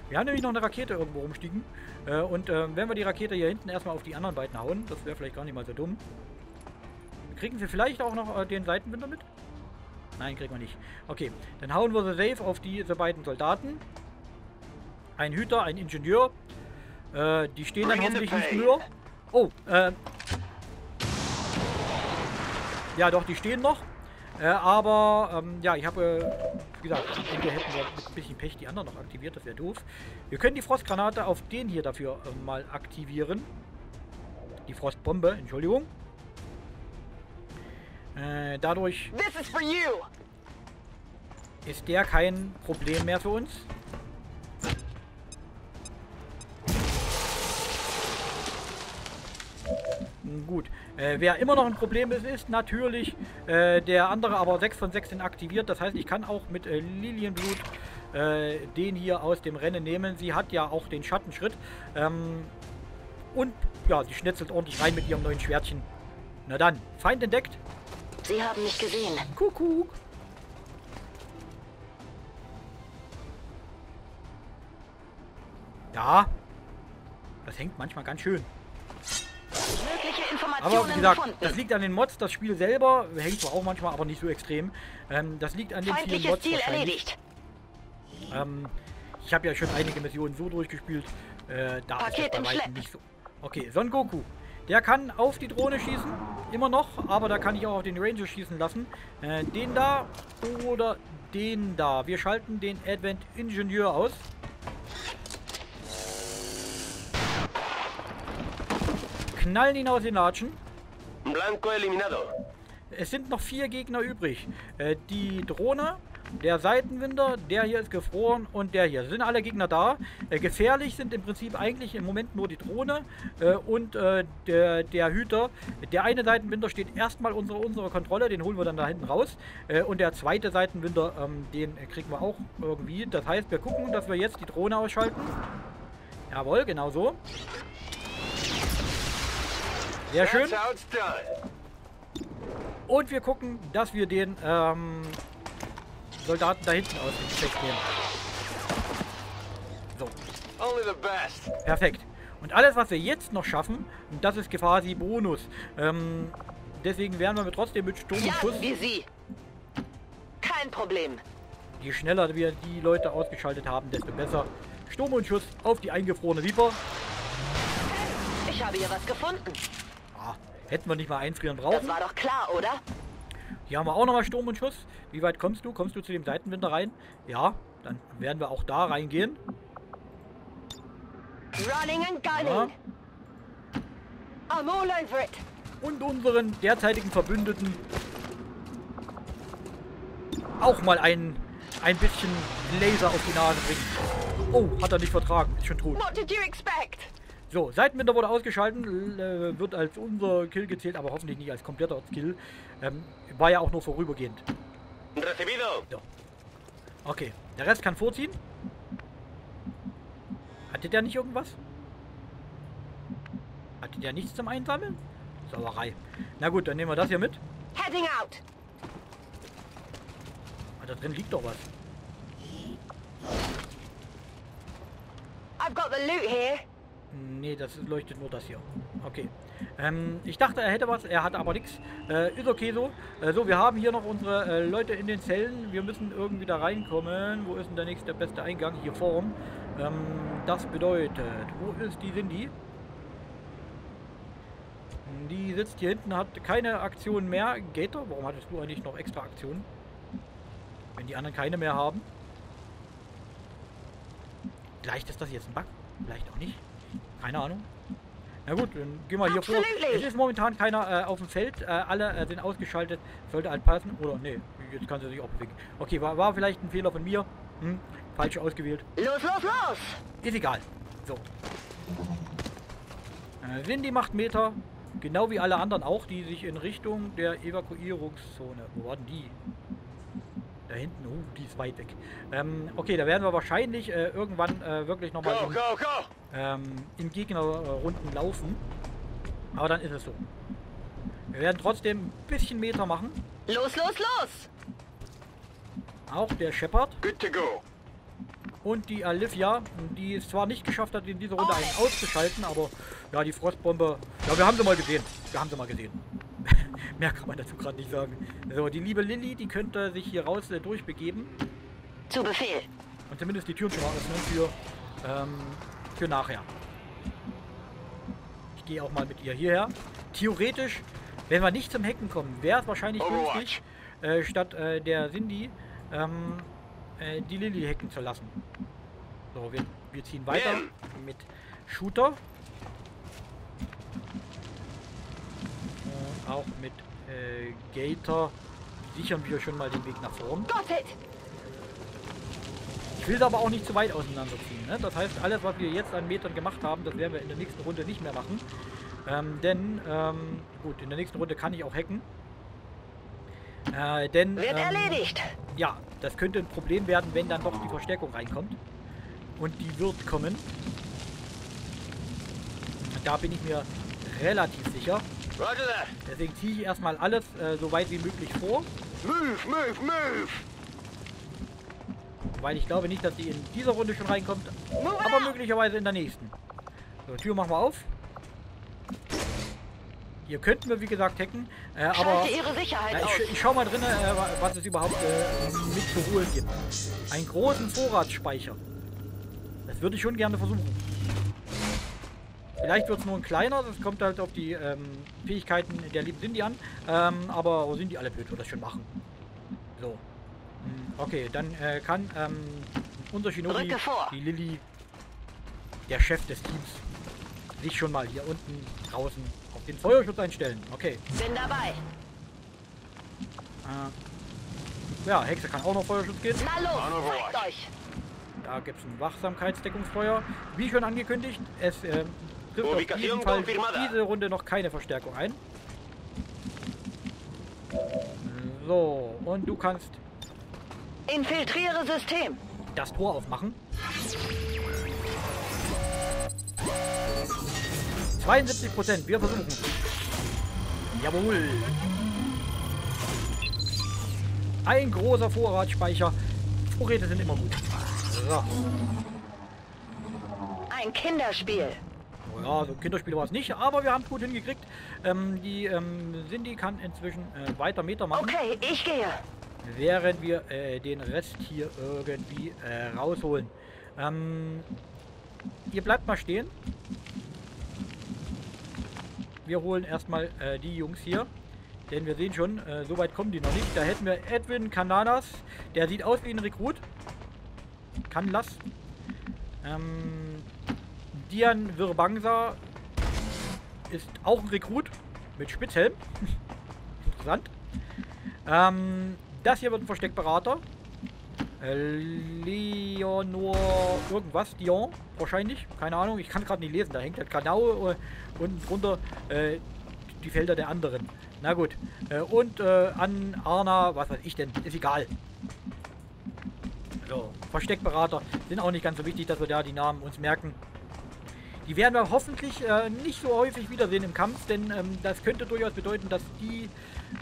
Wir haben nämlich noch eine Rakete irgendwo rumstiegen. Äh, und äh, wenn wir die Rakete hier hinten erstmal auf die anderen beiden hauen, das wäre vielleicht gar nicht mal so dumm. Kriegen sie vielleicht auch noch äh, den Seitenwinder mit? Nein, kriegen wir nicht. Okay, dann hauen wir sie safe auf diese beiden Soldaten. Ein Hüter, ein Ingenieur. Äh, die stehen dann hoffentlich nicht höher. Oh, äh. Ja, doch, die stehen noch. Äh, aber, ähm, ja, ich habe, äh, wie gesagt, denke, hätten wir mit ein bisschen Pech die anderen noch aktiviert. Das wäre doof. Wir können die Frostgranate auf den hier dafür äh, mal aktivieren. Die Frostbombe, Entschuldigung. Äh, dadurch This is for you. ist der kein Problem mehr für uns. Gut. Äh, wer immer noch ein Problem ist, ist natürlich äh, der andere, aber 6 von 6 sind aktiviert. Das heißt, ich kann auch mit äh, Lilienblut äh, den hier aus dem Rennen nehmen. Sie hat ja auch den Schattenschritt. Ähm, und ja, die schnetzelt ordentlich rein mit ihrem neuen Schwertchen. Na dann, Feind entdeckt. Sie haben mich gesehen. Kuckuck. Ja. Das hängt manchmal ganz schön. Informationen Aber wie gesagt, gefunden. das liegt an den Mods. Das Spiel selber hängt zwar auch manchmal, aber nicht so extrem. Ähm, das liegt an den vielen Mods Ziel erledigt. Ähm, ich habe ja schon einige Missionen so durchgespielt. Äh, da Paket ist es bei weitem nicht so. Okay, Son Goku. Der kann auf die Drohne schießen. Immer noch. Aber da kann ich auch auf den Ranger schießen lassen. Äh, den da oder den da. Wir schalten den Advent Ingenieur aus. Knallen ihn aus den Latschen. Blanco eliminado. Es sind noch vier Gegner übrig. Äh, die Drohne, der Seitenwinder, der hier ist gefroren und der hier. Sind alle Gegner da. Äh, gefährlich sind im Prinzip eigentlich im Moment nur die Drohne äh, und äh, der, der Hüter. Der eine Seitenwinder steht erstmal unter unserer Kontrolle, den holen wir dann da hinten raus. Und der zweite Seitenwinder, ähm, den kriegen wir auch irgendwie. Das heißt, wir gucken, dass wir jetzt die Drohne ausschalten. Jawohl, genau so. Sehr schön. Und wir gucken, dass wir den ähm, Soldaten da hinten aus dem Gefecht nehmen. So, Only the best. perfekt. Und alles, was wir jetzt noch schaffen, das ist quasi Bonus. Ähm, deswegen werden wir trotzdem mit Sturm und Schuss, wir sie. Kein Problem. je schneller wir die Leute ausgeschaltet haben, desto besser. Sturm und Schuss auf die eingefrorene Viper. Ich habe hier was gefunden. Hätten wir nicht mal einfrieren Das brauchen. war doch klar, oder? Hier haben wir auch nochmal Sturm und Schuss. Wie weit kommst du? Kommst du zu dem Seitenwinder rein? Ja, dann werden wir auch da reingehen. Running and Ja. gunning. I'm all over it. und unseren derzeitigen Verbündeten auch mal ein, ein bisschen Laser auf die Nase bringen. Oh, hat er nicht vertragen. Ist schon tot. What did you expect? So, Seitenwinder wurde ausgeschaltet, äh, wird als unser Kill gezählt, aber hoffentlich nicht als kompletter Kill. Ähm, war ja auch nur vorübergehend. Recibido. Okay, der Rest kann vorziehen. Hatte der nicht irgendwas? Hatte der nichts zum Einsammeln? Sauerei. Na gut, dann nehmen wir das hier mit. Heading out. Ah, da drin liegt doch was. I've got the loot here. Nee, das leuchtet nur das hier. Okay. Ähm, ich dachte, er hätte was, er hat aber nichts. Äh, ist okay so. Äh, so, wir haben hier noch unsere äh, Leute in den Zellen. Wir müssen irgendwie da reinkommen. Wo ist denn der nächste, beste Eingang? Hier vorn. Ähm, das bedeutet, wo ist die Cindy? Die sitzt hier hinten, hat keine Aktion mehr. Gator, warum hattest du eigentlich noch extra Aktionen? Wenn die anderen keine mehr haben. Vielleicht ist das jetzt ein Bug. Vielleicht auch nicht. Keine Ahnung. Na gut, dann gehen wir hier vor. Es ist momentan keiner äh, auf dem Feld. Äh, alle äh, sind ausgeschaltet. Sollte halt passen. Oder nee, jetzt kann sie sich auch bewegen. Okay, war, war vielleicht ein Fehler von mir. Hm, falsch ausgewählt. Los, los, los. Ist egal. So. Äh, Windy macht Meter. Genau wie alle anderen auch, die sich in Richtung der Evakuierungszone. Wo waren die? Da hinten, uh, die ist weit weg. Ähm, okay, da werden wir wahrscheinlich äh, irgendwann äh, wirklich nochmal Go, go, go! Ähm, in Gegnerrunden laufen. Aber dann ist es so. Wir werden trotzdem ein bisschen Meter machen. Los, los, los. Auch der Shepard Good to go. und die Olivia, die es zwar nicht geschafft hat, in dieser Runde einen auszuschalten, aber ja, die Frostbombe, ja, wir haben sie mal gesehen. Wir haben sie mal gesehen. Mehr kann man dazu gerade nicht sagen. So, die liebe Lilly, die könnte sich hier raus äh, durchbegeben Zu Befehl. und zumindest die Türen schon mal öffnen für, ähm, für nachher. Ich gehe auch mal mit ihr hierher. Theoretisch, wenn wir nicht zum Hacken kommen, wäre es wahrscheinlich Overwatch. günstig, äh, statt äh, der Cindy ähm, äh, die Lilly hacken zu lassen. So, wir, wir ziehen weiter mit Shooter. Äh, auch mit äh, Gator sichern wir schon mal den Weg nach vorn. Got it. Ich will es aber auch nicht zu weit auseinanderziehen. Ne? Das heißt, alles, was wir jetzt an Metern gemacht haben, das werden wir in der nächsten Runde nicht mehr machen. Ähm, denn, ähm, gut, in der nächsten Runde kann ich auch hacken. Äh, denn, Wird ähm, erledigt. ja, das könnte ein Problem werden, wenn dann doch die Verstärkung reinkommt. Und die wird kommen. Da bin ich mir relativ sicher. Deswegen ziehe ich erstmal alles äh, so weit wie möglich vor. Move, move, move! Weil ich glaube nicht, dass die in dieser Runde schon reinkommt. Aber möglicherweise in der nächsten. So, Tür machen wir auf. Hier könnten wir, wie gesagt, hacken. Äh, aber aus. ich, ich schau mal drin, äh, wa- was es überhaupt äh, mit zu holen gibt. Einen großen Vorratsspeicher. Das würde ich schon gerne versuchen. Vielleicht wird es nur ein kleiner, das kommt halt auf die ähm, Fähigkeiten der lieben Cindy an. Ähm, aber oh, sind die alle blöd, wird das schon machen. So. Hm, Okay, dann äh, kann ähm, unser Shinobi, die Lilly, der Chef des Teams, sich schon mal hier unten draußen auf den Feuerschutz einstellen. Okay. Bin dabei. Äh, ja, Hexe kann auch noch Feuerschutz gehen. Na los, zeigt euch. Da gibt es ein Wachsamkeitsdeckungsfeuer. Wie schon angekündigt, es ähm, trifft auf jeden Fall diese Runde noch keine Verstärkung ein. So, und du kannst Infiltriere System. das Tor aufmachen. 72 Prozent, wir versuchen. Jawohl. Ein großer Vorratsspeicher. Vorräte sind immer gut. So. Ein Kinderspiel. Ja, so ein Kinderspiel war es nicht, aber wir haben es gut hingekriegt. Ähm, die ähm, Cindy kann inzwischen äh, weiter Meter machen, Okay, ich gehe. Während wir äh, den Rest hier irgendwie äh, rausholen. Ähm, ihr bleibt mal stehen. Wir holen erstmal äh, die Jungs hier. Denn wir sehen schon, äh, so weit kommen die noch nicht. Da hätten wir Edwin Cananas. Der sieht aus wie ein Rekrut. Kann Lass. Ähm, Dian Virbangsa ist auch ein Rekrut mit Spitzhelm. Interessant. Ähm, das hier wird ein Versteckberater. Leonor irgendwas, Dion wahrscheinlich. Keine Ahnung, ich kann gerade nicht lesen. Da hängt halt genau äh, unten drunter äh, die Felder der anderen. Na gut. Äh, und äh, an Arna, was weiß ich denn, ist egal. So, Versteckberater sind auch nicht ganz so wichtig, dass wir da die Namen uns merken. Die werden wir hoffentlich äh, nicht so häufig wiedersehen im Kampf, denn ähm, das könnte durchaus bedeuten, dass die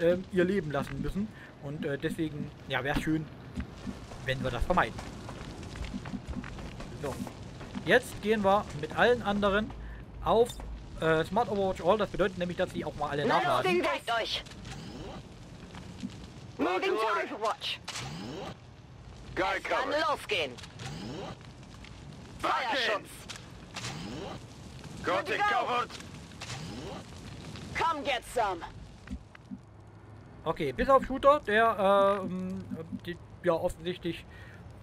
ähm, ihr Leben lassen müssen. Und äh, deswegen, ja, wäre schön, wenn wir das vermeiden. So, jetzt gehen wir mit allen anderen auf äh, Smart Overwatch All. Das bedeutet nämlich, dass sie auch mal alle nachladen. bewegt euch! Moving to Overwatch. Guy Kann losgehen. Feuerschutz. Got it covered. Come get some. Okay, bis auf Shooter, der ähm, die, ja offensichtlich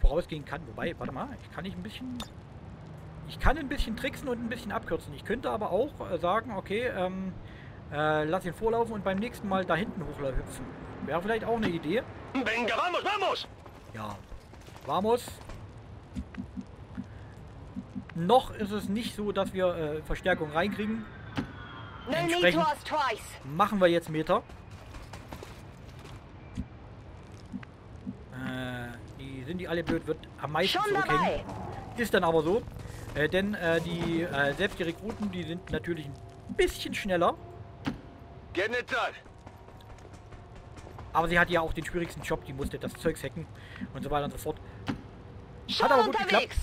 vorausgehen kann. Wobei, warte mal, ich kann nicht ein bisschen. Ich kann ein bisschen tricksen und ein bisschen abkürzen. Ich könnte aber auch äh, sagen, okay, ähm, äh, lass ihn vorlaufen und beim nächsten Mal da hinten hochhüpfen. Wäre vielleicht auch eine Idee. Venga, vamos, vamos. Ja. Vamos. Noch ist es nicht so, dass wir äh, Verstärkung reinkriegen. Entsprechend-. Machen wir jetzt Meter. Äh, die sind die alle blöd, wird am meisten Schon zurückhängen. dabei. Ist dann aber so. Äh, denn äh, die äh, selbst die Rekruten, die sind natürlich ein bisschen schneller. Aber sie hat ja auch den schwierigsten Job, die musste das Zeugs hacken und so weiter und so fort. Schon aber gut unterwegs.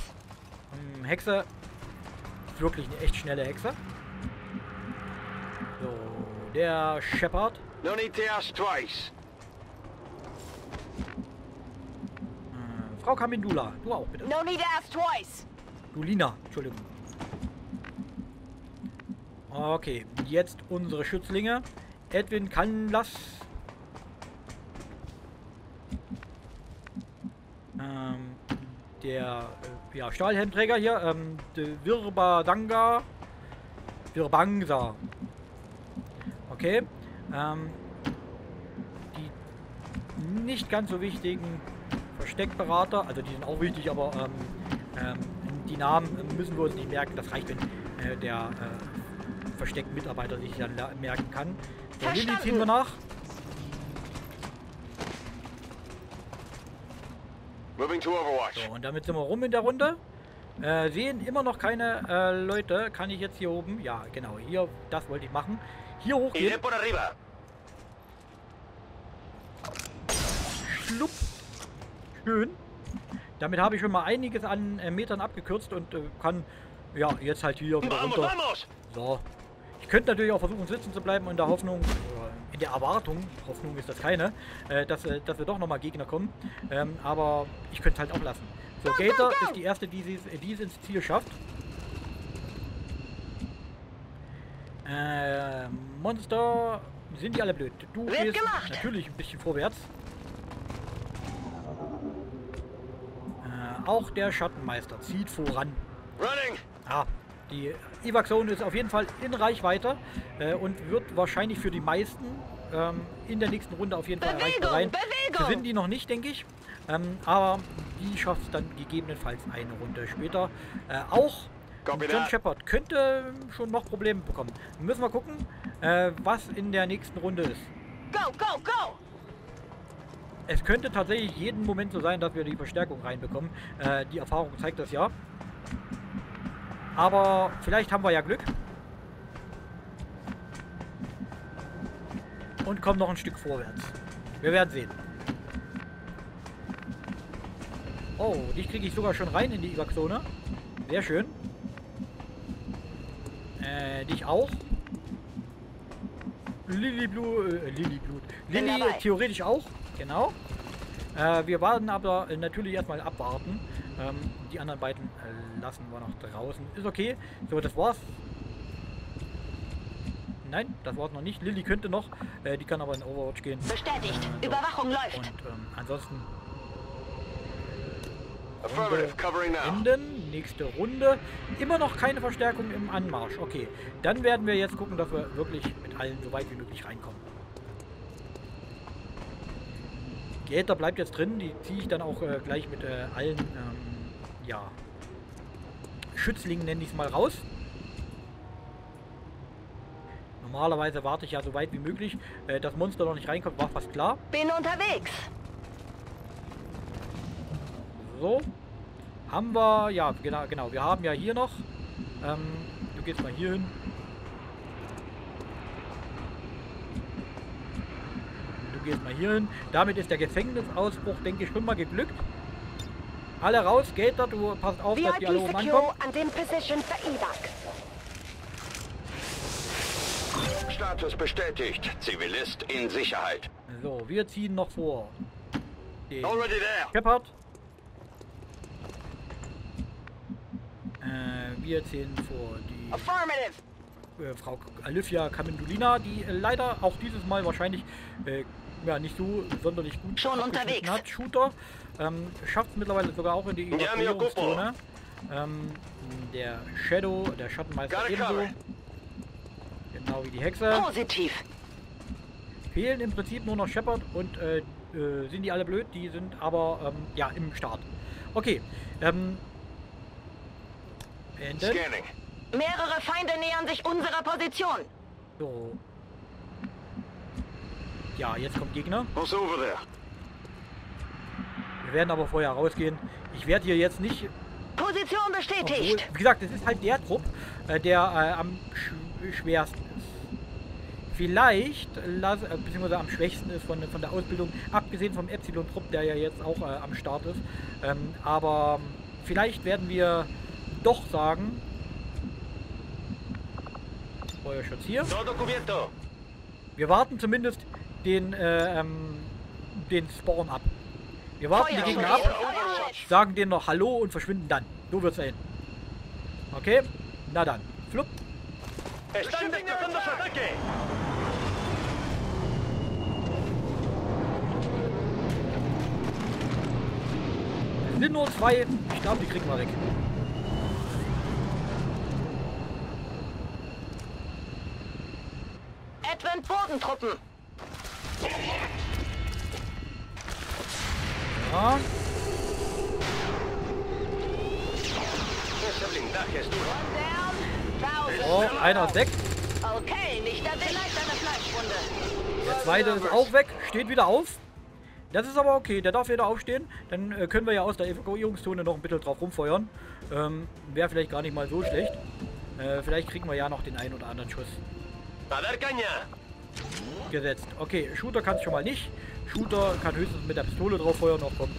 Hm, Hexe. Wirklich eine echt schnelle Hexe. So, der Shepard. No need to ask twice. Äh, Frau Kamindula, du auch bitte. No need to ask twice. Du Lina, Entschuldigung. Okay, jetzt unsere Schützlinge. Edwin Kanlas. Ähm, der äh, ja, Stahlhelmträger hier, ähm, de Virbadanga. Virbangsa. Okay. Ähm, die nicht ganz so wichtigen Versteckberater, also die sind auch wichtig, aber ähm, ähm, die Namen müssen wir uns nicht merken. Das reicht, wenn äh, der äh, Versteckmitarbeiter sich dann merken kann. So, Lilly ziehen wir nach. Moving to Overwatch. So, und damit sind wir rum in der Runde. Äh, sehen immer noch keine äh, Leute. Kann ich jetzt hier oben? Ja, genau. Hier, das wollte ich machen. Hier hochgehen. Schlupp. Schön. Damit habe ich schon mal einiges an äh, Metern abgekürzt und äh, kann ja jetzt halt hier wieder runter. So. Ich könnte natürlich auch versuchen sitzen zu bleiben in der Hoffnung, oder in der Erwartung, Hoffnung ist das keine, äh, dass, äh, dass wir doch nochmal Gegner kommen. Ähm, aber ich könnte es halt auch lassen. So, Gator ist die erste, die es ins Ziel schafft. Äh, Monster, sind die alle blöd. Du gehst natürlich ein bisschen vorwärts. Äh, auch der Schattenmeister zieht voran. Running. Ja, die Evac Zone ist auf jeden Fall in Reichweite äh, und wird wahrscheinlich für die meisten ähm, in der nächsten Runde auf jeden Fall Bewegung, erreichbar sein. Bewegung! Wir sind die noch nicht, denke ich. Ähm, aber die schafft es dann gegebenenfalls eine Runde später. Äh, auch John. Shepard könnte schon noch Probleme bekommen. Müssen wir gucken, äh, was in der nächsten Runde ist. Go, go, go. Es könnte tatsächlich jeden Moment so sein, dass wir die Verstärkung reinbekommen. Äh, die Erfahrung zeigt das ja. Aber vielleicht haben wir ja Glück. Und kommen noch ein Stück vorwärts. Wir werden sehen. Oh, dich kriege ich sogar schon rein in die Evac-Zone. Sehr schön. Äh, dich auch. Lily Blue, äh, Lily Blut. Lily dabei. theoretisch auch, genau. Äh, wir werden aber äh, natürlich erstmal abwarten. Ähm, die anderen beiden äh, lassen wir noch draußen. Ist okay. So, das war's. Nein, das war's noch nicht. Lily könnte noch. Äh, die kann aber in Overwatch gehen. Bestätigt. Äh, so. Überwachung läuft. Und ähm, ansonsten Affirmative. Covering now. enden. Nächste Runde. Immer noch keine Verstärkung im Anmarsch. Okay, dann werden wir jetzt gucken, dass wir wirklich mit allen so weit wie möglich reinkommen. Gator bleibt jetzt drin. Die ziehe ich dann auch äh, gleich mit äh, allen, ähm, ja, Schützlingen nenne ich es mal raus. Normalerweise warte ich ja so weit wie möglich. Äh, das Monster noch nicht reinkommt, war fast klar. Bin unterwegs. So. Haben wir, ja, genau, genau. Wir haben ja hier noch. Ähm, du gehst mal hier hin. Du gehst mal hier hin. Damit ist der Gefängnisausbruch, denke ich, schon mal geglückt. Alle raus, Gator, du passt auf, dass die alle VIP oben secure ankommen. in position for evac. Status bestätigt. Zivilist in Sicherheit. So, wir ziehen noch vor. Den Already there. Shepard. Äh, wir ziehen vor die Affirmative. äh, Frau Alifia Kamendulina, die äh, leider auch dieses Mal wahrscheinlich äh, ja, nicht so sonderlich gut Schon unterwegs. hat. Shooter ähm, schafft es mittlerweile sogar auch in die Evakuierungszone. Ähm, der Shadow, der Schattenmeister ebenso. Genau wie die Hexe. Positiv. Fehlen im Prinzip nur noch Shepard und äh, äh, sind die alle blöd? Die sind aber ähm, ja im Start. Okay. Ähm. Mehrere Feinde nähern sich unserer Position. So. Ja, jetzt kommt Gegner. What's over there? Wir werden aber vorher rausgehen. Ich werde hier jetzt nicht. Position Obwohl, bestätigt. wie gesagt, es ist halt der Trupp, äh, der äh, am sch schwersten ist. Vielleicht, las- äh, beziehungsweise am schwächsten ist von, von der Ausbildung, abgesehen vom Epsilon-Trupp, der ja jetzt auch äh, am Start ist. Ähm, aber ähm, vielleicht werden wir doch sagen. Feuerschutz hier. Wir warten zumindest den, äh, ähm, den Spawn ab. Wir warten die Gegner ab, sagen denen noch Hallo und verschwinden dann. So wird's sein. Okay? Na dann. Flupp. Es sind nur zwei. Ich glaube, die kriegen wir weg. Advent Bodentruppen. Ja. Oh, einer ist weg. Okay, nicht erwischt. Vielleicht eine Fleischwunde. Der zweite ist auch weg. Steht wieder auf. Das ist aber okay. Der darf wieder aufstehen. Dann äh, können wir ja aus der Evakuierungszone noch ein bisschen drauf rumfeuern. Ähm, Wäre vielleicht gar nicht mal so schlecht. Äh, vielleicht kriegen wir ja noch den einen oder anderen Schuss. A dar caña. Gesetzt. Okay, Shooter kann es schon mal nicht. Shooter kann höchstens mit der Pistole drauf feuern. Noch kommen.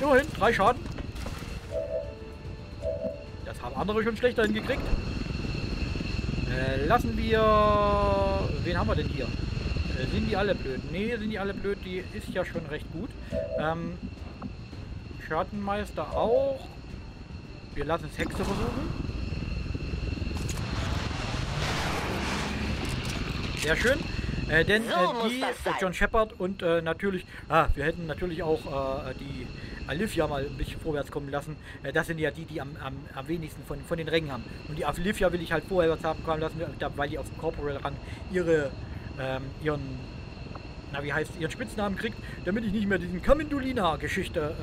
Immerhin, drei Schaden. Das haben andere schon schlechter hingekriegt. Äh, lassen wir... Wen haben wir denn hier? Äh, sind die alle blöd? Nee, sind die alle blöd. Die ist ja schon recht gut. Ähm, Schattenmeister auch. Wir lassen es Hexe versuchen. Sehr schön. Äh, denn So äh, die, äh. John Shepard und äh, natürlich, ah, wir hätten natürlich auch äh, die Alifia mal ein bisschen vorwärts kommen lassen. Äh, das sind ja die, die am, am, am wenigsten von, von den Rängen haben. Und die Alifia will ich halt vorwärts haben kommen lassen, weil die auf dem Corporal Rang ihre, ähm, ihren, na wie heißt ihren Spitznamen kriegt, damit ich nicht mehr diesen Kamendulina-Geschichte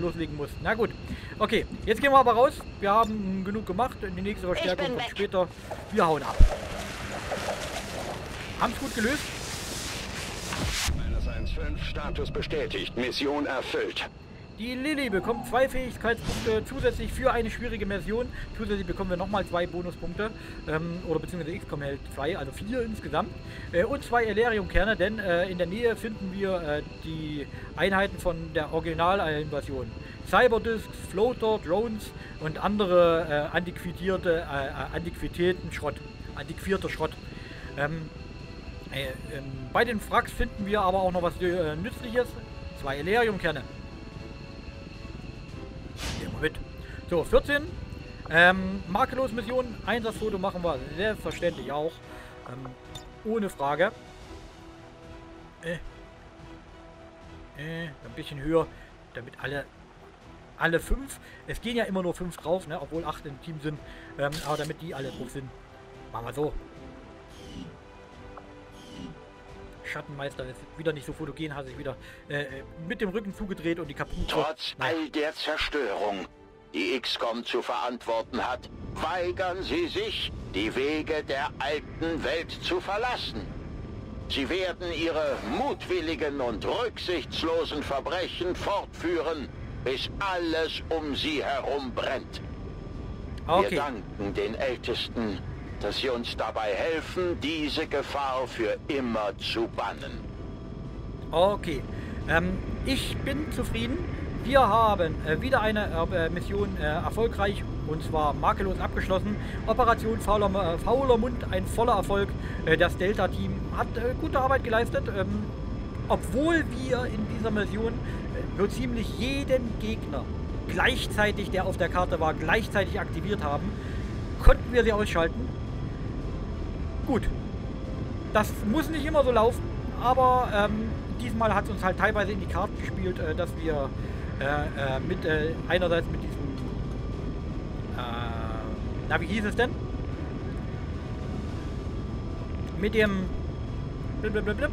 loslegen muss. Na gut. Okay, jetzt gehen wir aber raus. Wir haben genug gemacht. Die nächste Verstärkung kommt weg. später. Wir hauen ab. Haben es gut gelöst. Minus 1,5. Status bestätigt. Mission erfüllt. Die Lilly bekommt zwei Fähigkeitspunkte zusätzlich für eine schwierige Mission. Zusätzlich bekommen wir nochmal zwei Bonuspunkte. Ähm, oder beziehungsweise XCOM hält zwei, also vier insgesamt. Äh, und zwei Elerium-Kerne, denn äh, in der Nähe finden wir äh, die Einheiten von der Original-Invasion. Cyberdisks, Floater, Drones und andere äh, antiquierte, äh, äh, Antiquitäten, Schrott. Antiquierter Schrott. Ähm, äh, ähm, bei den Wracks finden wir aber auch noch was äh, Nützliches. Zwei Elerium-Kerne. Nehmen wir mit. So, 14. Ähm, makellos Mission. Einsatzfoto machen wir selbstverständlich auch. Ähm, ohne Frage. Äh. Äh, ein bisschen höher, damit alle alle fünf, es gehen ja immer nur fünf drauf, ne, obwohl acht im Team sind, ähm, aber damit die alle drauf sind, machen wir so. Schattenmeister ist wieder nicht so fotogen, hat sich wieder äh, äh, mit dem Rücken zugedreht und die Kapuze. Trotz all der Zerstörung, die XCOM zu verantworten hat, weigern sie sich, die Wege der alten Welt zu verlassen. Sie werden ihre mutwilligen und rücksichtslosen Verbrechen fortführen, bis alles um sie herum brennt. Wir Okay. danken den Ältesten, dass sie uns dabei helfen, diese Gefahr für immer zu bannen. Okay. Ähm, ich bin zufrieden. Wir haben äh, wieder eine äh, Mission äh, erfolgreich und zwar makellos abgeschlossen. Operation Fauler, äh, Fauler Mund, ein voller Erfolg. Äh, das Delta-Team hat äh, gute Arbeit geleistet. Ähm, obwohl wir in dieser Mission äh, so ziemlich jeden Gegner gleichzeitig, der auf der Karte war, gleichzeitig aktiviert haben, konnten wir sie ausschalten. Gut, das muss nicht immer so laufen, aber ähm, diesmal hat es uns halt teilweise in die Karten gespielt, äh, dass wir äh, äh, mit äh, einerseits mit diesem äh, na wie hieß es denn? Mit dem blip, blip, blip, blip,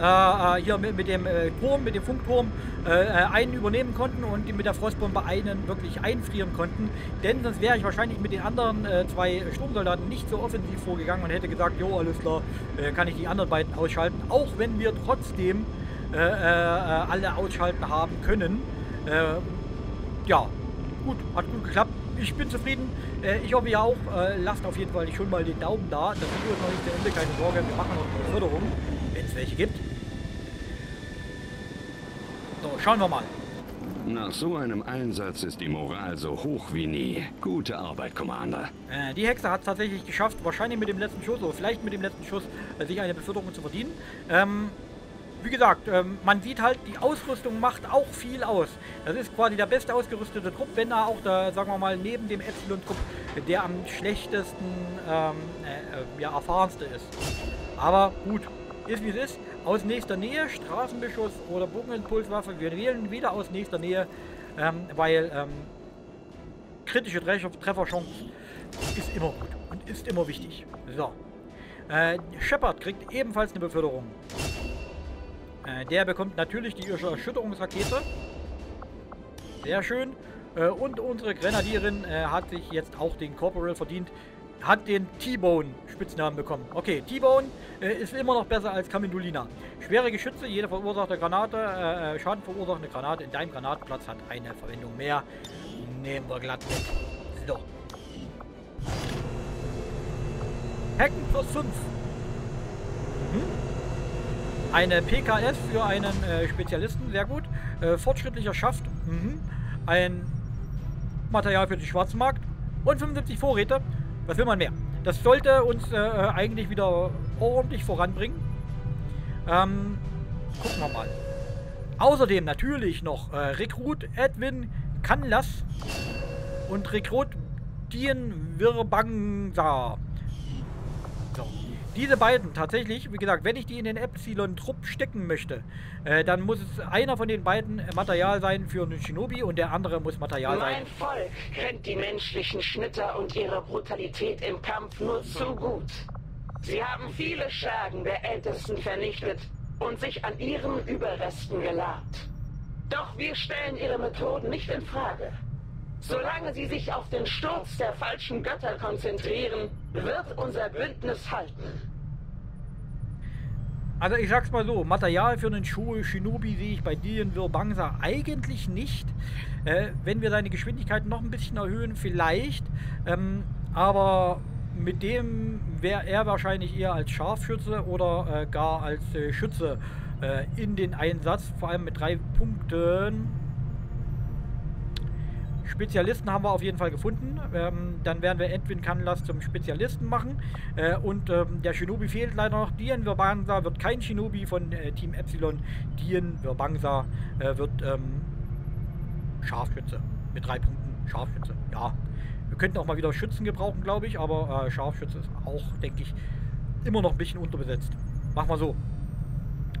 äh, äh, hier mit, mit dem äh, Turm, mit dem Funkturm äh, äh, einen übernehmen konnten und mit der Frostbombe einen wirklich einfrieren konnten. Denn sonst wäre ich wahrscheinlich mit den anderen zwei Sturmsoldaten nicht so offensiv vorgegangen und hätte gesagt, jo, alles klar, kann ich die anderen beiden ausschalten. Auch wenn wir trotzdem alle ausschalten haben können. Ja, gut, hat gut geklappt. Ich bin zufrieden. Ich hoffe ihr auch. Lasst auf jeden Fall schon mal den Daumen da. Das Video ist noch nicht zu Ende, keine Sorge. Wir machen noch eine Förderung, wenn es welche gibt. So, schauen wir mal. Nach so einem Einsatz ist die Moral so hoch wie nie. Gute Arbeit, Commander. Äh, die Hexe hat es tatsächlich geschafft, wahrscheinlich mit dem letzten Schuss oder vielleicht mit dem letzten Schuss, äh, sich eine Beförderung zu verdienen. Ähm, wie gesagt, ähm, man sieht halt, die Ausrüstung macht auch viel aus. Das ist quasi der beste ausgerüstete Trupp, wenn er auch da, sagen wir mal, neben dem Epsilon-Trupp der am schlechtesten, ähm, äh, äh, ja, erfahrenste ist. Aber gut, ist wie es ist. Aus nächster Nähe, Straßenbeschuss oder Bogenimpulswaffe. Wir wählen wieder aus nächster Nähe, ähm, weil ähm, kritische Treffer Trefferchance ist immer gut und ist immer wichtig. So. Äh, Shepard kriegt ebenfalls eine Beförderung. Äh, der bekommt natürlich die Erschütterungsrakete. Sehr schön. Äh, und unsere Grenadierin äh, hat sich jetzt auch den Corporal verdient. Hat den T-Bone-Spitznamen bekommen. Okay, T-Bone äh, ist immer noch besser als Kamindulina. Schwere Geschütze, jede verursachte Granate, äh, äh, Schaden verursachende Granate in deinem Granatenplatz hat eine Verwendung mehr. Nehmen wir glatt mit. So. Hacken plus 5. Mhm. Eine PKS für einen äh, Spezialisten, sehr gut. Äh, fortschrittlicher Schaft. Mhm. Ein Material für den Schwarzmarkt. Und 75 Vorräte. Was will man mehr? Das sollte uns äh, eigentlich wieder ordentlich voranbringen. Ähm, gucken wir mal. Außerdem natürlich noch äh, Rekrut Edwin Kanlas und Rekrut Dien Wirbangsa. So. Diese beiden tatsächlich, wie gesagt, wenn ich die in den Epsilon-Trupp stecken möchte, äh, dann muss es einer von den beiden Material sein für einen Shinobi und der andere muss Material sein. Mein Volk kennt die menschlichen Schnitter und ihre Brutalität im Kampf nur zu gut. Sie haben viele Schergen der Ältesten vernichtet und sich an ihren Überresten gelabt. Doch wir stellen ihre Methoden nicht in Frage. Solange sie sich auf den Sturz der falschen Götter konzentrieren, wird unser Bündnis halten. Also ich sag's mal so, Material für einen Schuh Shinobi sehe ich bei Dien Wirbangsa eigentlich nicht. Äh, wenn wir seine Geschwindigkeit noch ein bisschen erhöhen, vielleicht. Ähm, aber mit dem wäre er wahrscheinlich eher als Scharfschütze oder äh, gar als äh, Schütze äh, in den Einsatz. Vor allem mit drei Punkten. Spezialisten haben wir auf jeden Fall gefunden. Ähm, dann werden wir Edwin Canlas zum Spezialisten machen. Äh, und ähm, der Shinobi fehlt leider noch. Dien Virbangsa wird kein Shinobi von äh, Team Epsilon. Dien Virbangsa äh, wird ähm, Scharfschütze. Mit drei Punkten Scharfschütze. Ja. Wir könnten auch mal wieder Schützen gebrauchen, glaube ich. Aber äh, Scharfschütze ist auch, denke ich, immer noch ein bisschen unterbesetzt. Machen wir so.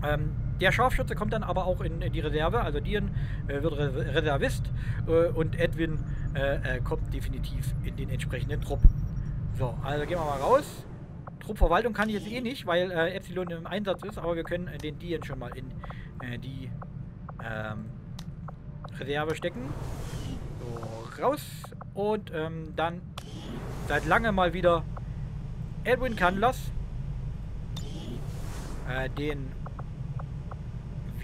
Ähm, der Scharfschütze kommt dann aber auch in, die Reserve, also Dien äh, wird Re Reservist äh, und Edwin äh, äh, kommt definitiv in den entsprechenden Trupp. So, also gehen wir mal raus. Truppverwaltung kann ich jetzt eh nicht, weil äh, Epsilon im Einsatz ist, aber wir können den Dien schon mal in die ähm, Reserve stecken. So, raus und ähm, dann seit lange mal wieder Edwin Canlas. äh, den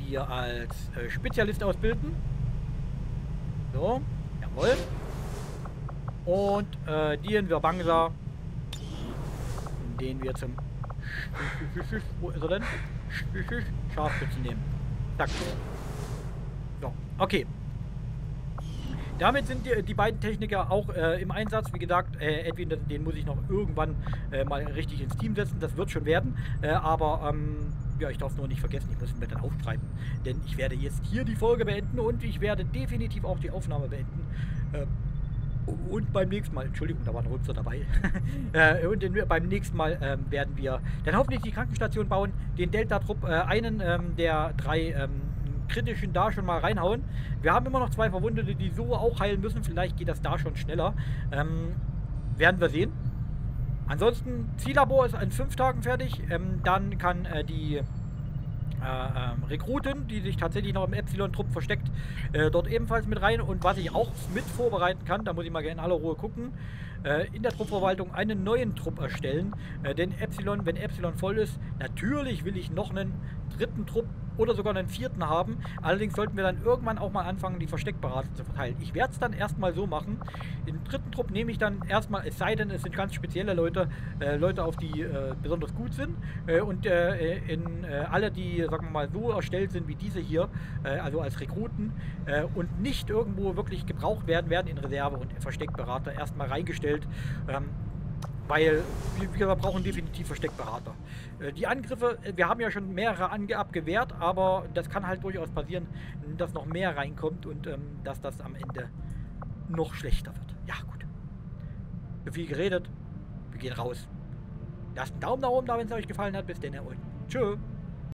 wir als äh, Spezialist ausbilden. So, jawohl. Und äh, den wir Bangsa, den wir zum wo ist er denn? Scharfschützen nehmen. Zack. So, okay. Damit sind die, die beiden Techniker auch äh, im Einsatz. Wie gesagt, äh, Edwin, den, den muss ich noch irgendwann äh, mal richtig ins Team setzen. Das wird schon werden. Äh, aber ähm, ja, ich darf es nur nicht vergessen. Ich muss mir dann aufschreiben. Denn ich werde jetzt hier die Folge beenden und ich werde definitiv auch die Aufnahme beenden. Äh, und beim nächsten Mal, Entschuldigung, da war ein Rülpser dabei. äh, und in, beim nächsten Mal ähm, werden wir dann hoffentlich die Krankenstation bauen, den Delta-Trupp, äh, einen ähm, der drei ähm, kritischen da schon mal reinhauen. Wir haben immer noch zwei Verwundete, die so auch heilen müssen. Vielleicht geht das da schon schneller. Ähm, werden wir sehen. Ansonsten, Ziellabor ist in fünf Tagen fertig. Ähm, dann kann äh, die äh, ähm, Rekrutin, die sich tatsächlich noch im Epsilon-Trupp versteckt, äh, dort ebenfalls mit rein. Und was ich auch mit vorbereiten kann, da muss ich mal in aller Ruhe gucken, in der Truppverwaltung einen neuen Trupp erstellen. Äh, denn Epsilon, wenn Epsilon voll ist, natürlich will ich noch einen dritten Trupp oder sogar einen vierten haben. Allerdings sollten wir dann irgendwann auch mal anfangen, die Versteckberater zu verteilen. Ich werde es dann erstmal so machen. Den dritten Trupp nehme ich dann erstmal, es sei denn, es sind ganz spezielle Leute, äh, Leute, auf die äh, besonders gut sind. Äh, und äh, in äh, alle, die, sagen wir mal, so erstellt sind wie diese hier, äh, also als Rekruten und nicht irgendwo wirklich gebraucht werden, werden in Reserve und Versteckberater erstmal reingestellt. Ähm, weil wir brauchen definitiv Versteckberater. Äh, die Angriffe, äh, wir haben ja schon mehrere ange abgewehrt, aber das kann halt durchaus passieren, dass noch mehr reinkommt und ähm, dass das am Ende noch schlechter wird. Ja, gut. Viel geredet. Wir gehen raus. Lasst einen Daumen nach oben da, wenn es euch gefallen hat. Bis dann und tschüss.